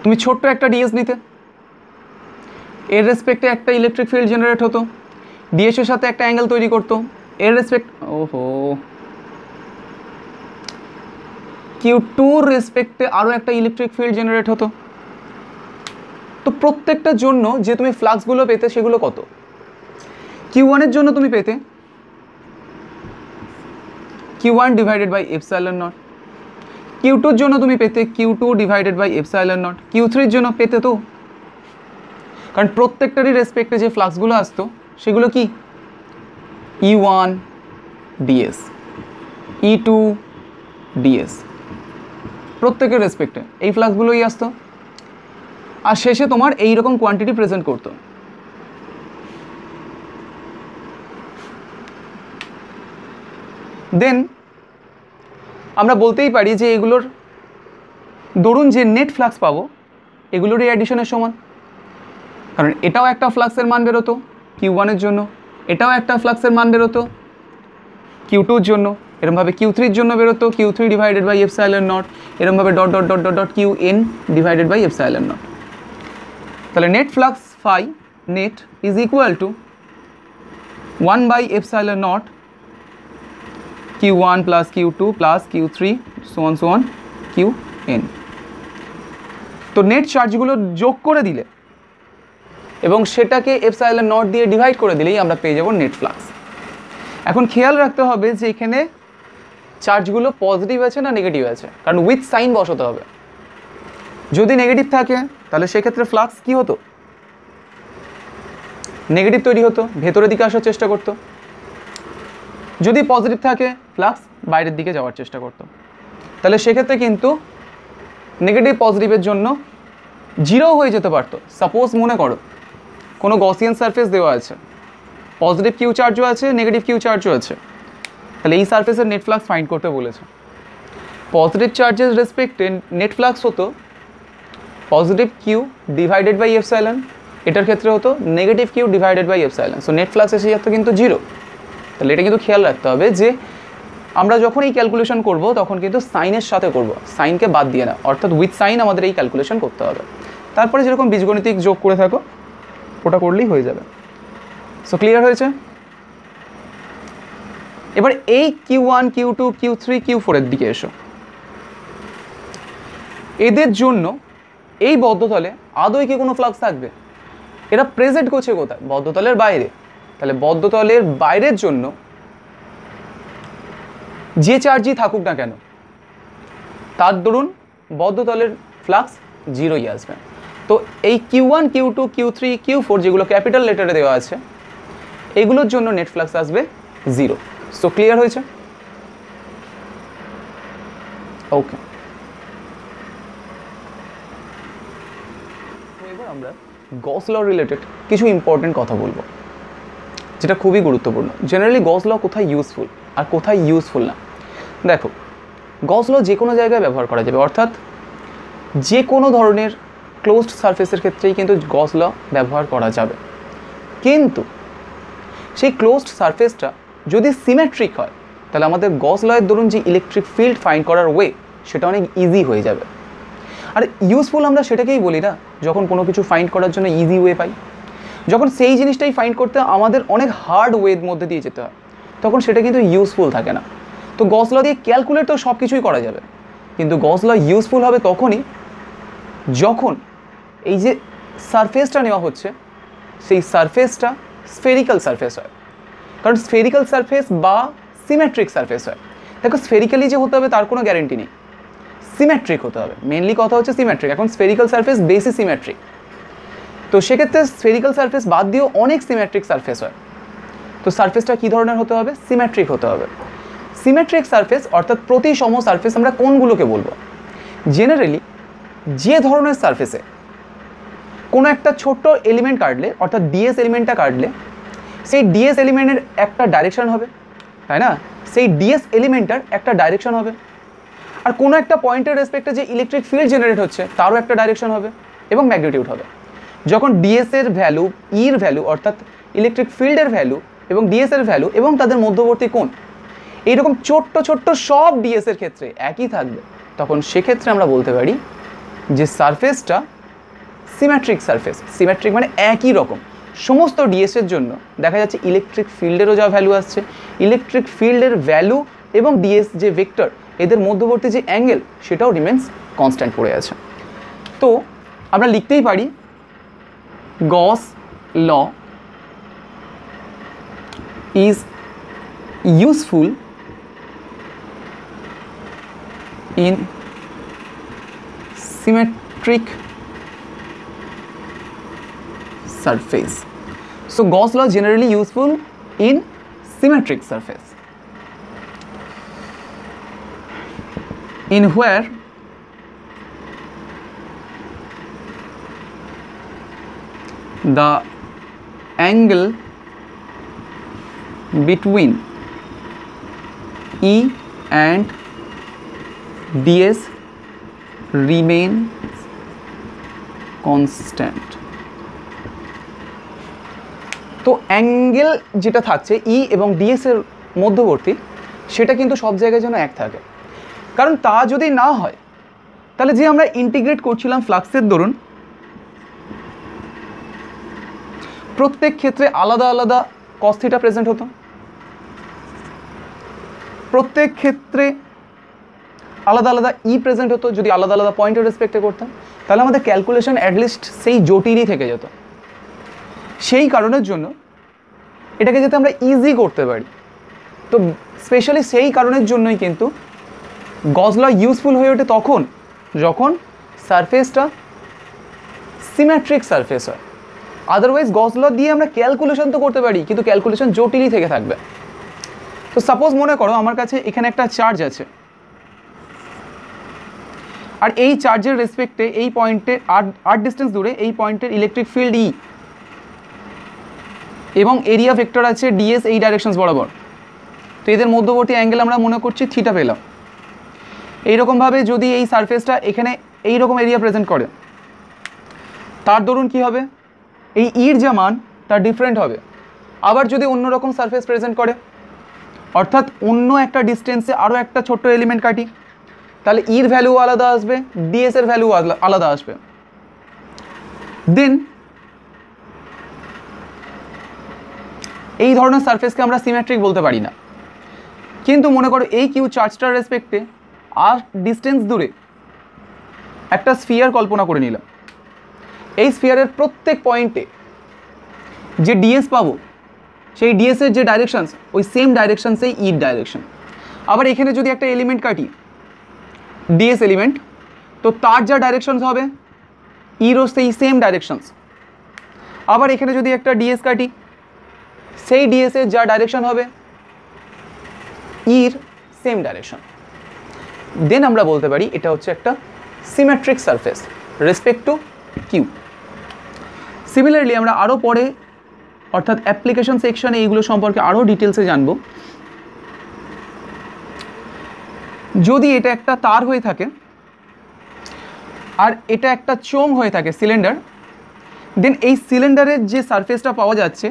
তুমি ছোট্ট একটা ডিএস নিতে এর রেসপেক্টে একটা ইলেকট্রিক ফিল্ড জেনারেট হতো ডিএসের সাথে একটা অ্যাঙ্গেল তৈরি করতো, এর রেসপেক্ট ওহো। কিউ টুর রেসপেক্টে আরও একটা ইলেকট্রিক ফিল্ড জেনারেট হতো। তো প্রত্যেকটার জন্য যে তুমি ফ্লাক্সগুলো পেতে সেগুলো কত? কিউ ওয়ানের জন্য তুমি পেতে Q one divided by epsilon naught Q টুর জন্য তুমি পেতে Q two divided by epsilon naught Q থ্রির জন্য পেতে তো কারণ প্রত্যেকটারই রেসপেক্টে যে ফ্লাক্সগুলো আসতো, সেগুলো কি? E one DS E two DS প্রত্যেকের রেসপেক্টে এই ফ্লাক্সগুলোই আসতো। আর শেষে তোমার এই রকম কোয়ান্টিটি প্রেজেন্ট করতো। দেন আমরা বলতেই পারি যে এগুলোর দরুন যে নেট ফ্লাক্স পাবো, এগুলোরই অ্যাডিশনের সমান। কারণ এটাও একটা ফ্লাক্সের মান বেরোতো কিউ ওয়ানের জন্য, এটাও একটা ফ্লাক্সের মান বেরোতো কিউ টুর জন্য, এরমভাবে কিউ থ্রির জন্য বেরোতো Q three divided by epsilon naught এরমভাবে dot dot dot dot dot Q N divided by epsilon naught তাহলে net flux phi net is equal to one by epsilon naught Q one plus Q two plus Q three so on so on Q N তো net চার্জগুলো যোগ করে দিলে এবং সেটাকে এফসাইলের not দিয়ে divide করে দিলেই আমরা পেয়ে যাব নেট ফ্লাক্স এখন খেয়াল রাখতে হবে যে এখানে চার্জগুলো পজিটিভ আছে না নেগেটিভ আছে, কারণ উইথ সাইন বসাতে হবে। যদি নেগেটিভ থাকে, তাহলে সেক্ষেত্রে ফ্লাক্স কি হতো? নেগেটিভ তৈরি হতো, ভেতরের দিকে আসার চেষ্টা করতো। যদি পজিটিভ থাকে ফ্লাক্স বাইরের দিকে যাওয়ার চেষ্টা করতো। তাহলে সেক্ষেত্রে কিন্তু নেগেটিভ পজিটিভের জন্য জিরো হয়ে যেতে পারতো। সাপোজ মনে করো কোনো গসিয়ান সারফেস দেওয়া আছে। পজিটিভ কিউ চার্জও আছে নেগেটিভ কিউ চার্জও আছে। তাহলে এই সারফেসের নেট ফ্লাক্স ফাইন্ড করতে বলেছে। পজিটিভ চার্জের রেসপেক্টে নেট ফ্লাক্স হতো positive Q divided by epsilon এটার ক্ষেত্রে হতো negative Q divided by epsilon so net flux এসে যেত কিন্তু জিরো তাহলে এটা কিন্তু খেয়াল রাখতে হবে যে, আমরা যখন এই ক্যালকুলেশন করব, তখন কিন্তু সাইনের সাথে করব। সাইনকে বাদ দিয়ে না। অর্থাৎ উইথ সাইন আমাদের এই ক্যালকুলেশন করতে হবে। তারপরে যেরকম বীজগণিতিক যোগ করে থাকো ওটা করলেই হয়ে যাবে। সো ক্লিয়ার হয়েছে? এবার এই Q one Q two Q three Q ফোরের দিকে এসো। এদের জন্য এই বদ্ধতলে আদৌ কি কোনো ফ্লাক্স থাকবে? এরা প্রেজেন্ট করছে কোথায়? বদ্ধতলের বাইরে। তাহলে বদ্ধতলের বাইরের জন্য যে চার্জই থাকুক না কেন, তার দরুন বদ্ধতলের ফ্লাক্স জিরোই আসবে। তো এই Q one Q two Q three Q four যেগুলো ক্যাপিটাল লেটারে দেওয়া আছে, এগুলোর জন্য নেট ফ্লাক্স আসবে জিরো সো ক্লিয়ার হয়েছে? ওকে এবার আমরা গস ল রিলেটেড কিছু ইম্পর্টেন্ট কথা বলব, যেটা খুবই গুরুত্বপূর্ণ। জেনারেলি গস কোথায় ইউজফুল আর কোথায় ইউজফুল না? দেখো গস ল যে কোনো জায়গায় ব্যবহার করা যাবে। অর্থাৎ যে কোনো ধরনের ক্লোজড সারফেসের ক্ষেত্রেই কিন্তু গস ল ব্যবহার করা যাবে। কিন্তু সেই ক্লোজড সারফেসটা যদি সিমেট্রিক হয়, তাহলে আমাদের গস লয়ের ধরুন যে ইলেকট্রিক ফিল্ড ফাইন্ড করার ওয়ে সেটা অনেক ইজি হয়ে যাবে। আর ইউজফুল আমরা সেটাকেই বলি না, যখন কোনো কিছু ফাইন্ড করার জন্য ইজি ওয়ে পাই। যখন সেই জিনিসটাই ফাইন্ড করতে আমাদের অনেক হার্ড ওয়ের মধ্যে দিয়ে যেতে হয়, তখন সেটা কিন্তু ইউজফুল থাকে না। তো গস ল দিয়ে ক্যালকুলেট তো সব কিছুই করা যাবে। কিন্তু গস ল ইউজফুল হবে তখনই যখন এই যে সারফেসটা নেওয়া হচ্ছে, সেই সারফেসটা স্ফেরিক্যাল সারফেস হয়। কারণ স্ফেরিক্যাল সারফেস বা সিমেট্রিক সারফেস হয়। দেখো স্ফেরিক্যালি যে হতে হবে, তার কোনো গ্যারেন্টি নেই। সিমেট্রিক হতে হবে। মেনলি কথা হচ্ছে সিমেট্রিক এখন স্ফেরিক্যাল সারফেস বেশি সিমেট্রিক তো সেক্ষেত্রে স্ফেরিক্যাল সারফেস বাদ দিয়েও অনেক সিমেট্রিক সারফেস হয়। তো সারফেসটা কী ধরনের হতে হবে? সিমেট্রিক হতে হবে। সিমেট্রিক সারফেস অর্থাৎ প্রতি সম সারফেস আমরা কোনগুলোকে বলব? জেনারেলি যে ধরনের সারফেসে কোনো একটা ছোট্ট এলিমেন্ট কাটলে, অর্থাৎ ডিএস এলিমেন্টটা কাটলে, সেই ডিএস এলিমেন্টের একটা ডাইরেকশন হবে, তাই না? সেই ডিএস এলিমেন্টটার একটা ডাইরেকশন হবে। আর কোনো একটা পয়েন্টের রেসপেক্টে যে ইলেকট্রিক ফিল্ড জেনারেট হচ্ছে, তারও একটা ডাইরেকশন হবে এবং ম্যাগনিটিউড হবে। যখন ডিএস এর ভ্যালু ইর ভ্যালু অর্থাৎ ইলেকট্রিক ফিল্ডের ভ্যালু এবং ডিএস এর ভ্যালু এবং তাদের মধ্যবর্তী কোণ, এইরকম ছোট্ট ছোট্ট সব ডিএস এর ক্ষেত্রে একই থাকবে, তখন সেক্ষেত্রে আমরা বলতে পারি যে সারফেসটা সিমেট্রিক সারফেস সিমেট্রিক মানে একই রকম। সমস্ত ডিএসের জন্য দেখা যাচ্ছে ইলেকট্রিক ফিল্ডেরও যা ভ্যালু আসছে। ইলেকট্রিক ফিল্ডের ভ্যালু এবং ডিএস যে ভেক্টর এদের মধ্যবর্তী যে অ্যাঙ্গেল সেটাও রিমেন্স কনস্ট্যান্ট পড়ে আছে। তো আমরা লিখতেই পারি Gauss law is useful in symmetric surface. So Gauss law is generally useful in symmetric surface. In where the angle between E and ds remain constant তো অ্যাঙ্গেল যেটা থাকছে ই এবং ডিএস এর মধ্যবর্তী, সেটা কিন্তু সব জায়গায় যেন এক থাকে। কারণ তা যদি না হয়, তাহলে যে আমরা ইন্টিগ্রেট করছিলাম ফ্লাক্সের দরুন, প্রত্যেক ক্ষেত্রে আলাদা আলাদা কস্থিটা প্রেজেন্ট হতো। প্রত্যেক ক্ষেত্রে আলাদা আলাদা ই প্রেজেন্ট হতো, যদি আলাদা আলাদা পয়েন্টের রেসপেক্টে করতাম, তাহলে আমাদের ক্যালকুলেশন অ্যাটলিস্ট সেই জটিলই থেকে যেত। সেই কারণের জন্য এটাকে যাতে আমরা ইজি করতে পারি। তো স্পেশালি সেই কারণের জন্যই কিন্তু গজলা ইউজফুল হয়ে ওঠে তখন যখন সারফেসটা সিমেট্রিক সারফেস হয়। আদারওয়াইজ গজলা দিয়ে আমরা ক্যালকুলেশন তো করতে পারি, কিন্তু ক্যালকুলেশন জটিলই থেকে থাকবে। তো সাপোজ মনে করো আমার কাছে এখানে একটা চার্জ আছে। আর এই চার্জের রেসপেক্টে এই পয়েন্টে আট আট ডিস্টেন্স দূরে এই পয়েন্টের ইলেকট্রিক ফিল্ড ই এবং এরিয়া ভেক্টর আছে ডিএস এই ডাইরেকশনস বরাবর। তো এদের মধ্যবর্তী অ্যাঙ্গেল আমরা মনে করছি থিটা পেলাম। এইরকমভাবে যদি এই সারফেসটা এখানে এই রকম এরিয়া প্রেজেন্ট করে, তার দরুন কি হবে? এই ইর যা মান, তার ডিফারেন্ট হবে। আবার যদি অন্য রকম সারফেস প্রেজেন্ট করে, অর্থাৎ অন্য একটা ডিস্টেন্সে আরও একটা ছোট্ট এলিমেন্ট কাটি, তাহলে ইর ভ্যালু আলাদা আসবে ডিএস এর ভ্যালু আলাদা আসবে। দেন এই ধরনের সারফেসকে আমরা সিমেট্রিক বলতে পারি না। কিন্তু মনে করো এই কিউ চার্জটার রেসপেক্টে আর ডিস্টেন্স দূরে একটা স্ফিয়ার কল্পনা করে নিলাম। এই স্ফিয়ারের প্রত্যেক পয়েন্টে যে ডিএস পাবো, সেই ডিএসের যে ডাইরেকশানস ওই সেম ডাইরেকশনসেই ইর ডাইরেকশন আবার এখানে যদি একটা এলিমেন্ট কাটি ডিএস এলিমেন্ট তো তার যা ডাইরেকশানস হবে ইরও সেই সেম ডাইরেকশানস আবার এখানে যদি একটা ডিএস কাটি সেই ডিএসের যা ডাইরেকশন হবে ইর সেম ডাইরেকশন দেন আমরা বলতে পারি, এটা হচ্ছে একটা symmetric surface respect to Q similarly আমরা আরও পরে, অর্থাৎ অ্যাপ্লিকেশন সেকশনে এইগুলো সম্পর্কে আরও ডিটেলসে জানব। যদি এটা একটা তার হয়ে থাকে, আর এটা একটা চোং হয়ে থাকে সিলিন্ডার দেন এই সিলিন্ডারের যে সারফেসটা পাওয়া যাচ্ছে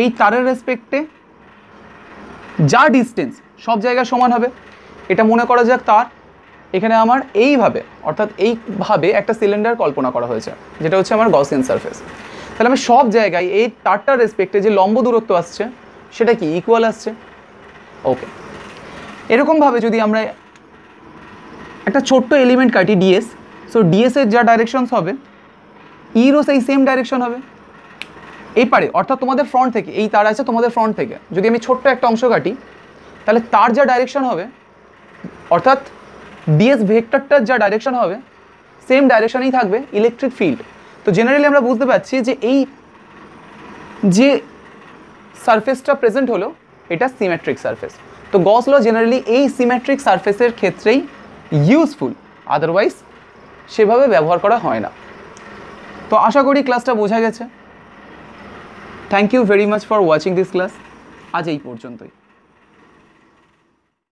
এই তারের রেসপেক্টে যা ডিস্টেন্স সব জায়গায় সমান হবে। এটা মনে করা যাক তার। এখানে আমার এইভাবে, অর্থাৎ এইভাবে একটা সিলিন্ডার কল্পনা করা হয়েছে, যেটা হচ্ছে আমার গসিয়ান সারফেস তাহলে আমি সব জায়গায় এই তারটার রেসপেক্টে যে লম্ব দূরত্ব আসছে, সেটা কি ইকুয়াল আসছে? ওকে এরকমভাবে যদি আমরা একটা ছোট্ট এলিমেন্ট কাটি ডিএস সো ডিএসের যা ডাইরেকশনস হবে ইরও সেই সেম ডাইরেকশন হবে। এই পারে অর্থাৎ তোমাদের ফ্রন্ট থেকে, এই তার আছে তোমাদের ফ্রন্ট থেকে। যদি আমি ছোট্ট একটা অংশ কাটি, তাহলে তার যা ডাইরেকশন হবে, অর্থাৎ ডিএস ভেক্টরটার যা ডাইরেকশন হবে সেম ডাইরেকশনেই থাকবে ইলেকট্রিক ফিল্ড তো জেনারেলি আমরা বুঝতে পারছি যে এই যে সারফেসটা প্রেজেন্ট হলো, এটা সিমেট্রিক সারফেস তো গস জেনারেলি এই সিমেট্রিক সারফেসের ক্ষেত্রেই ইউজফুল আদারওয়াইজ সেভাবে ব্যবহার করা হয় না। তো আশা করি ক্লাসটা বোঝা গেছে। Thank you very much for watching this class আজ এই পর্যন্তই।